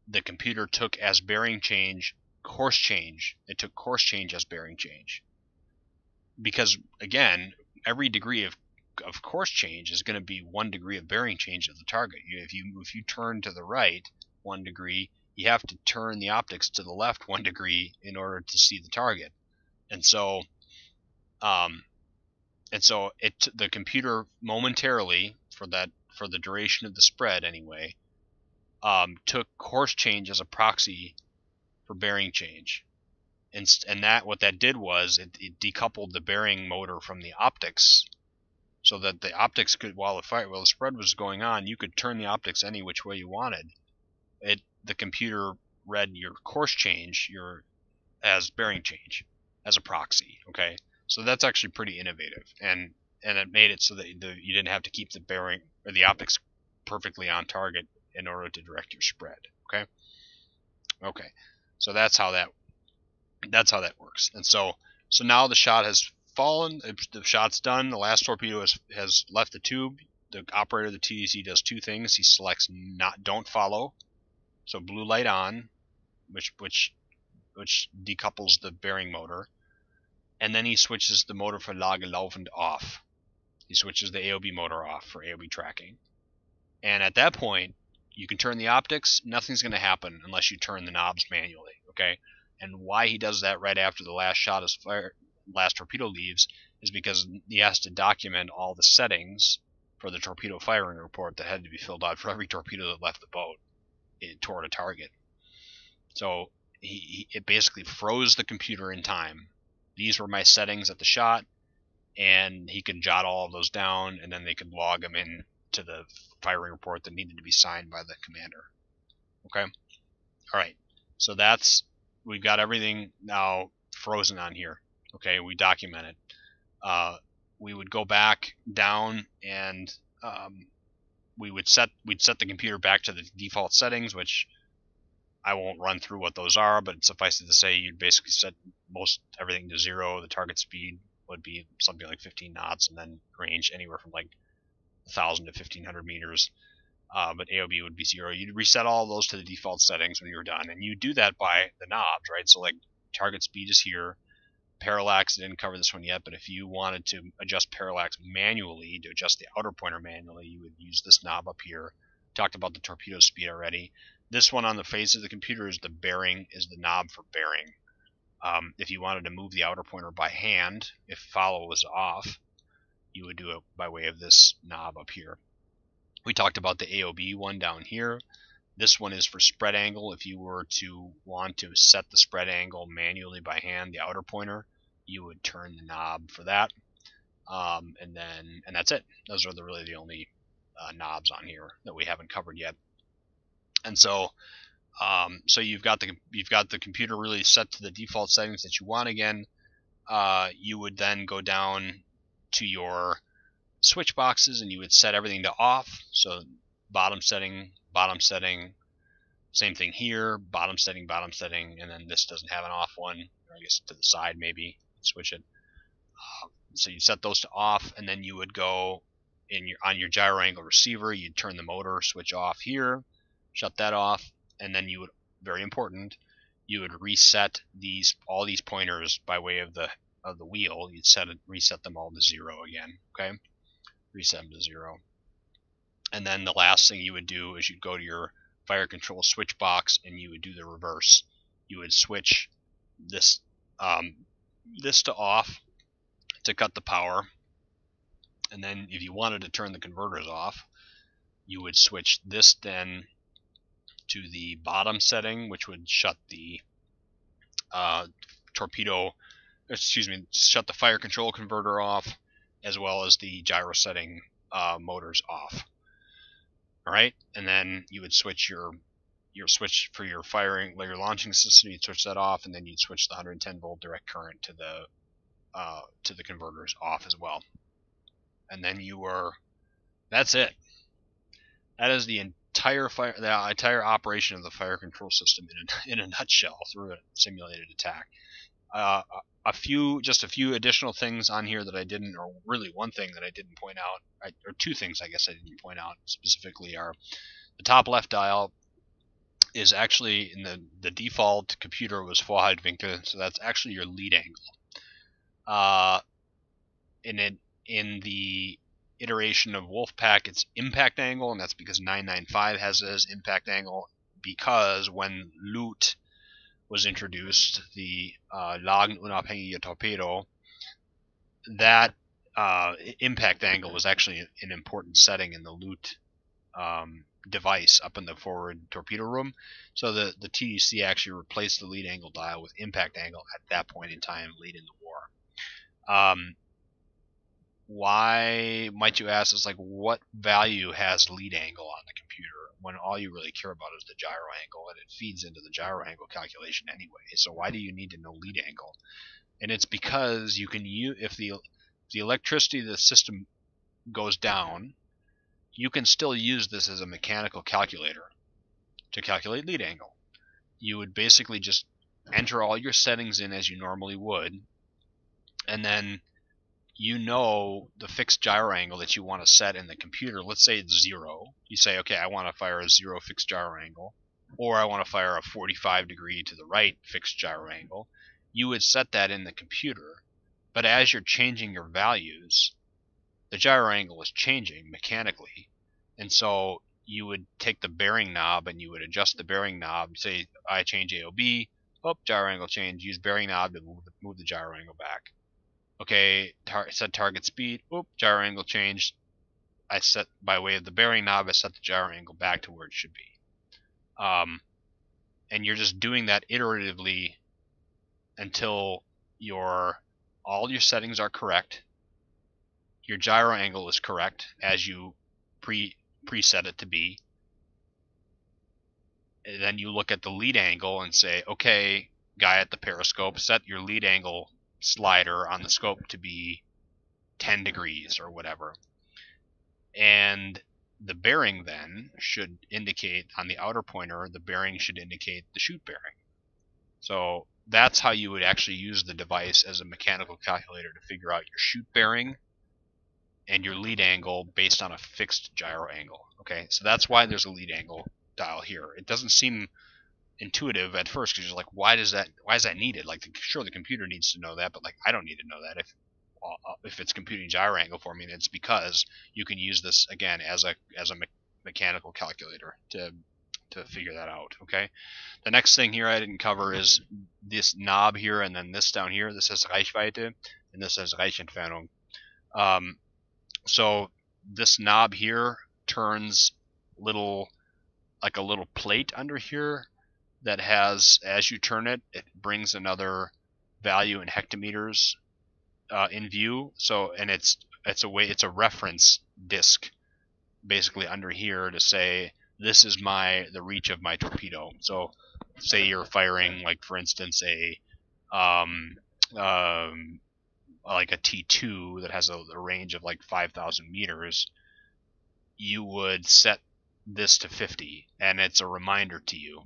Speaker 1: the computer took as bearing change course change. It took course change as bearing change. Because again, every degree of of course change is going to be one degree of bearing change of the target. If you if you turn to the right one degree, you have to turn the optics to the left one degree in order to see the target. And so, um, and so it the computer momentarily for that for the duration of the spread anyway um, took course change as a proxy for bearing change. And and that what that did was it, it decoupled the bearing motor from the optics so that the optics could while the fire while the spread was going on you could turn the optics any which way you wanted. It the computer read your course change your as bearing change as a proxy okay? So that's actually pretty innovative, and and it made it so that the, you didn't have to keep the bearing or the optics perfectly on target in order to direct your spread. Okay. Okay. So that's how that that's how that works. And so so now the shot has fallen. The shot's done. The last torpedo has has left the tube. The operator of the TDC does two things. He selects not don't follow, so blue light on, which which which decouples the bearing motor and then he switches the motor for Lage Laufend off. He switches the AOB motor off for AOB tracking. And at that point, you can turn the optics. Nothing's going to happen unless you turn the knobs manually. Okay. And why he does that right after the last shot is last torpedo leaves is because he has to document all the settings for the torpedo firing report that had to be filled out for every torpedo that left the boat eh, toward a target. So he, he, it basically froze the computer in time these were my settings at the shot, and he could jot all of those down, and then they could log them in to the firing report that needed to be signed by the commander. Okay. All right. So that's we've got everything now frozen on here. Okay, we document it. Uh, we would go back down and um, we would set we'd set the computer back to the default settings, which I won't run through what those are, but suffice it to say, you'd basically set most everything to zero. The target speed would be something like 15 knots, and then range anywhere from like 1,000 to 1,500 meters. Uh, but AOB would be zero. You'd reset all those to the default settings when you were done, and you do that by the knobs, right? So like target speed is here. Parallax, I didn't cover this one yet, but if you wanted to adjust parallax manually, to adjust the outer pointer manually, you would use this knob up here. Talked about the torpedo speed already. This one on the face of the computer is the bearing, is the knob for bearing. Um, if you wanted to move the outer pointer by hand, if follow was off, you would do it by way of this knob up here. We talked about the AOB one down here. This one is for spread angle. If you were to want to set the spread angle manually by hand, the outer pointer, you would turn the knob for that. Um, and then, and that's it. Those are the, really the only uh, knobs on here that we haven't covered yet and so um, so you've got the you've got the computer really set to the default settings that you want again. Uh, you would then go down to your switch boxes and you would set everything to off. So bottom setting, bottom setting, Same thing here, bottom setting, bottom setting, and then this doesn't have an off one, I guess to the side maybe, switch it. Uh, so you set those to off, and then you would go in your on your gyro angle receiver, you'd turn the motor switch off here, shut that off, and then you would, very important, you would reset these all these pointers by way of the of the wheel. You'd set it, reset them all to zero again. Okay, reset them to zero. And then the last thing you would do is you'd go to your fire control switch box and you would do the reverse. You would switch this um, this to off to cut the power. And then if you wanted to turn the converters off, you would switch this then to the bottom setting, which would shut the uh, torpedo, excuse me, shut the fire control converter off, as well as the gyro setting uh, motors off. All right, and then you would switch your your switch for your firing, your launching system. You'd switch that off, and then you'd switch the 110 volt direct current to the uh, to the converters off as well. And then you were, that's it. That is the entire fire, the entire operation of the fire control system in a, in a nutshell through a simulated attack. Uh, a few, just a few additional things on here that I didn't, or really one thing that I didn't point out, or two things I guess I didn't point out specifically are the top left dial is actually in the the default computer was Vorhaltewinkel, so that's actually your lead angle. Uh, in it, in the iteration of Wolfpack, it's impact angle, and that's because 995 has as impact angle. Because when LUT was introduced, the uh, Lagenunabhängige Torpedo, that uh, impact angle was actually an important setting in the LUT um, device up in the forward torpedo room. So the, the TDC actually replaced the lead angle dial with impact angle at that point in time late in the war. Um, why might you ask is like what value has lead angle on the computer when all you really care about is the gyro angle and it feeds into the gyro angle calculation anyway. So why do you need to know lead angle? And it's because you can use if the the electricity of the system goes down you can still use this as a mechanical calculator to calculate lead angle. You would basically just enter all your settings in as you normally would and then you know the fixed gyro angle that you want to set in the computer. Let's say it's zero. You say, okay, I want to fire a zero fixed gyro angle, or I want to fire a 45 degree to the right fixed gyro angle. You would set that in the computer, but as you're changing your values, the gyro angle is changing mechanically, and so you would take the bearing knob and you would adjust the bearing knob. Say I change AOB, oh, gyro angle change. Use bearing knob to move, move the gyro angle back okay, tar set target speed, Oop, gyro angle changed. I set, by way of the bearing knob, I set the gyro angle back to where it should be. Um, and you're just doing that iteratively until your all your settings are correct. Your gyro angle is correct as you pre preset it to be. And then you look at the lead angle and say, okay, guy at the periscope, set your lead angle slider on the scope to be 10 degrees or whatever. And the bearing then should indicate on the outer pointer, the bearing should indicate the shoot bearing. So that's how you would actually use the device as a mechanical calculator to figure out your shoot bearing and your lead angle based on a fixed gyro angle. Okay, so that's why there's a lead angle dial here. It doesn't seem intuitive at first because you're like, why does that? Why is that needed? Like, sure, the computer needs to know that, but like, I don't need to know that if uh, uh, if it's computing gyro angle for me. It's because you can use this again as a as a me mechanical calculator to to figure that out. Okay. The next thing here I didn't cover is this knob here, and then this down here. This says Reichweite, and this says Reichentfernung. Um, so this knob here turns little like a little plate under here that has, as you turn it, it brings another value in hectometers uh, in view. So, and it's it's a way it's a reference disk basically under here to say this is my the reach of my torpedo. So, say you're firing like for instance a um, um, like a T2 that has a, a range of like 5,000 meters, you would set this to 50, and it's a reminder to you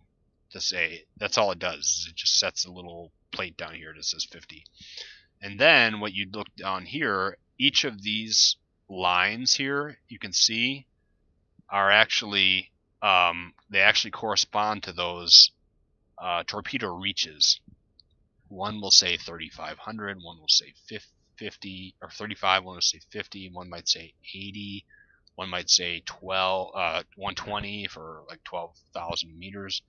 Speaker 1: to say that's all it does. It just sets a little plate down here that says 50. And then what you'd look down here, each of these lines here, you can see, are actually um, they actually correspond to those uh, torpedo reaches. One will say 3,500, one will say 50, or 35, one will say 50, one might say 80, one might say 12, uh, 120 for like 12,000 meters.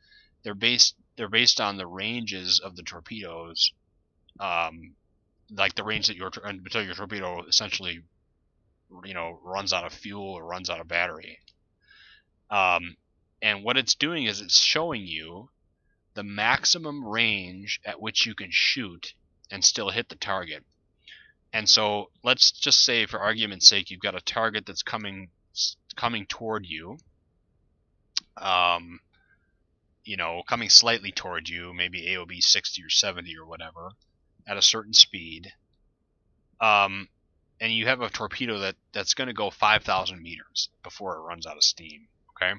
Speaker 1: They're based they're based on the ranges of the torpedoes, um, like the range that your until your torpedo essentially, you know, runs out of fuel or runs out of battery. Um, and what it's doing is it's showing you the maximum range at which you can shoot and still hit the target. And so let's just say, for argument's sake, you've got a target that's coming coming toward you. Um, you know, coming slightly toward you, maybe AOB 60 or 70 or whatever, at a certain speed. Um, and you have a torpedo that that's going to go 5,000 meters before it runs out of steam. Okay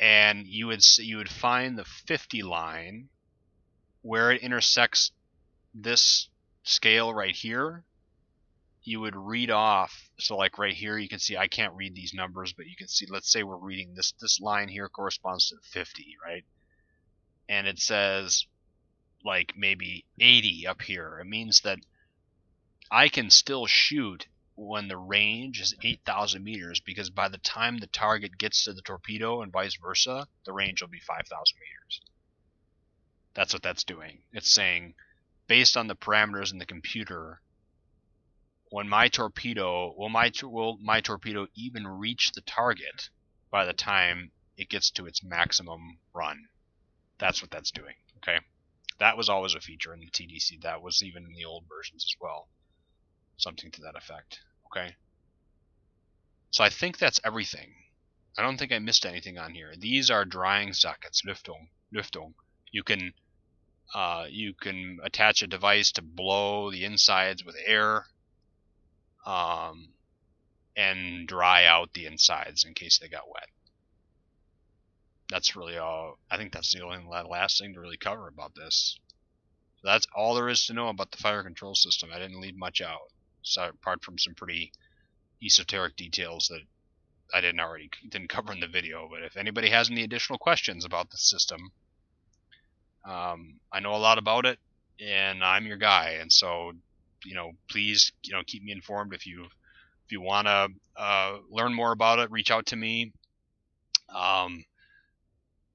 Speaker 1: and you would you would find the 50 line where it intersects this scale right here you would read off so like right here you can see I can't read these numbers but you can see let's say we're reading this this line here corresponds to 50 right and it says like maybe 80 up here it means that I can still shoot when the range is 8,000 meters because by the time the target gets to the torpedo and vice versa, the range will be 5,000 meters. That's what that's doing. It's saying, based on the parameters in the computer, when my torpedo will my will my torpedo even reach the target by the time it gets to its maximum run? That's what that's doing. Okay, that was always a feature in the TDC. That was even in the old versions as well. Something to that effect. Okay. So I think that's everything. I don't think I missed anything on here. These are drying sockets, Lüftung. Lüftung. You can uh, you can attach a device to blow the insides with air um, and dry out the insides in case they got wet. That's really all. I think that's the only last thing to really cover about this. So that's all there is to know about the fire control system. I didn't leave much out so apart from some pretty esoteric details that I didn't already didn't cover in the video. But if anybody has any additional questions about the system, um, I know a lot about it, and I'm your guy. And so, you know, please, you know, keep me informed if you if you want to uh, learn more about it. Reach out to me. Um,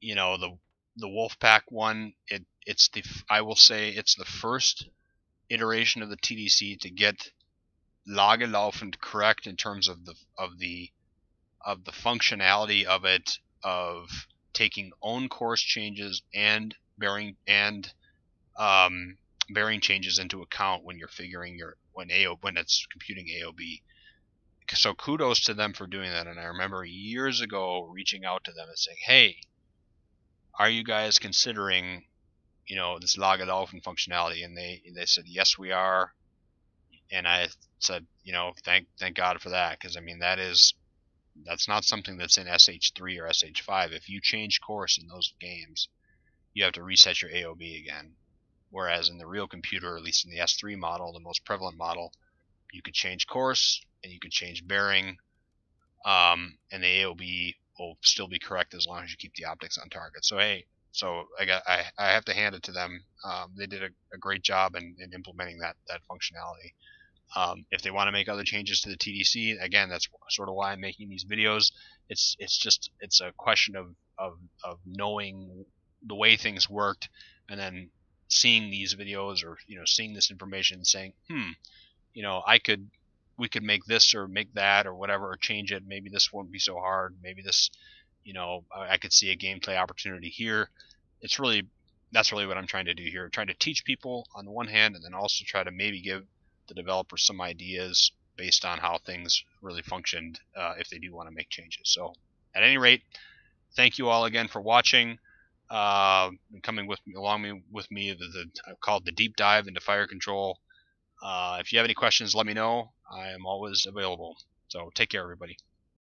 Speaker 1: you know, the the Wolfpack one, it it's the I will say it's the first iteration of the TDC to get Lage laufend correct in terms of the of the of the functionality of it of taking own course changes and bearing and um, bearing changes into account when you're figuring your when AO when it's computing AOB. So kudos to them for doing that. And I remember years ago reaching out to them and saying, "Hey, are you guys considering, you know, this Lage laufend functionality?" And they they said, "Yes, we are." And I said, you know, thank thank God for that because I mean that is that's not something that's in SH3 or SH5. If you change course in those games, you have to reset your AOB again. Whereas in the real computer, at least in the S3 model, the most prevalent model, you could change course and you could change bearing, um, and the AOB will still be correct as long as you keep the optics on target. So hey, so I got I, I have to hand it to them. Um, they did a, a, great job in, in implementing that that functionality. Um, if they want to make other changes to the TDC, again, that's sort of why I'm making these videos. It's it's just it's a question of of, of knowing the way things worked, and then seeing these videos or you know seeing this information saying, hmm, you know, I could we could make this or make that or whatever or change it. Maybe this won't be so hard. Maybe this, you know, I could see a gameplay opportunity here. It's really that's really what I'm trying to do here. trying to teach people on the one hand, and then also try to maybe give the developers some ideas based on how things really functioned uh, if they do want to make changes. So, at any rate, thank you all again for watching. Uh, coming with me, along me, with me, the, the called the deep dive into fire control. Uh, if you have any questions, let me know. I am always available. So take care, everybody.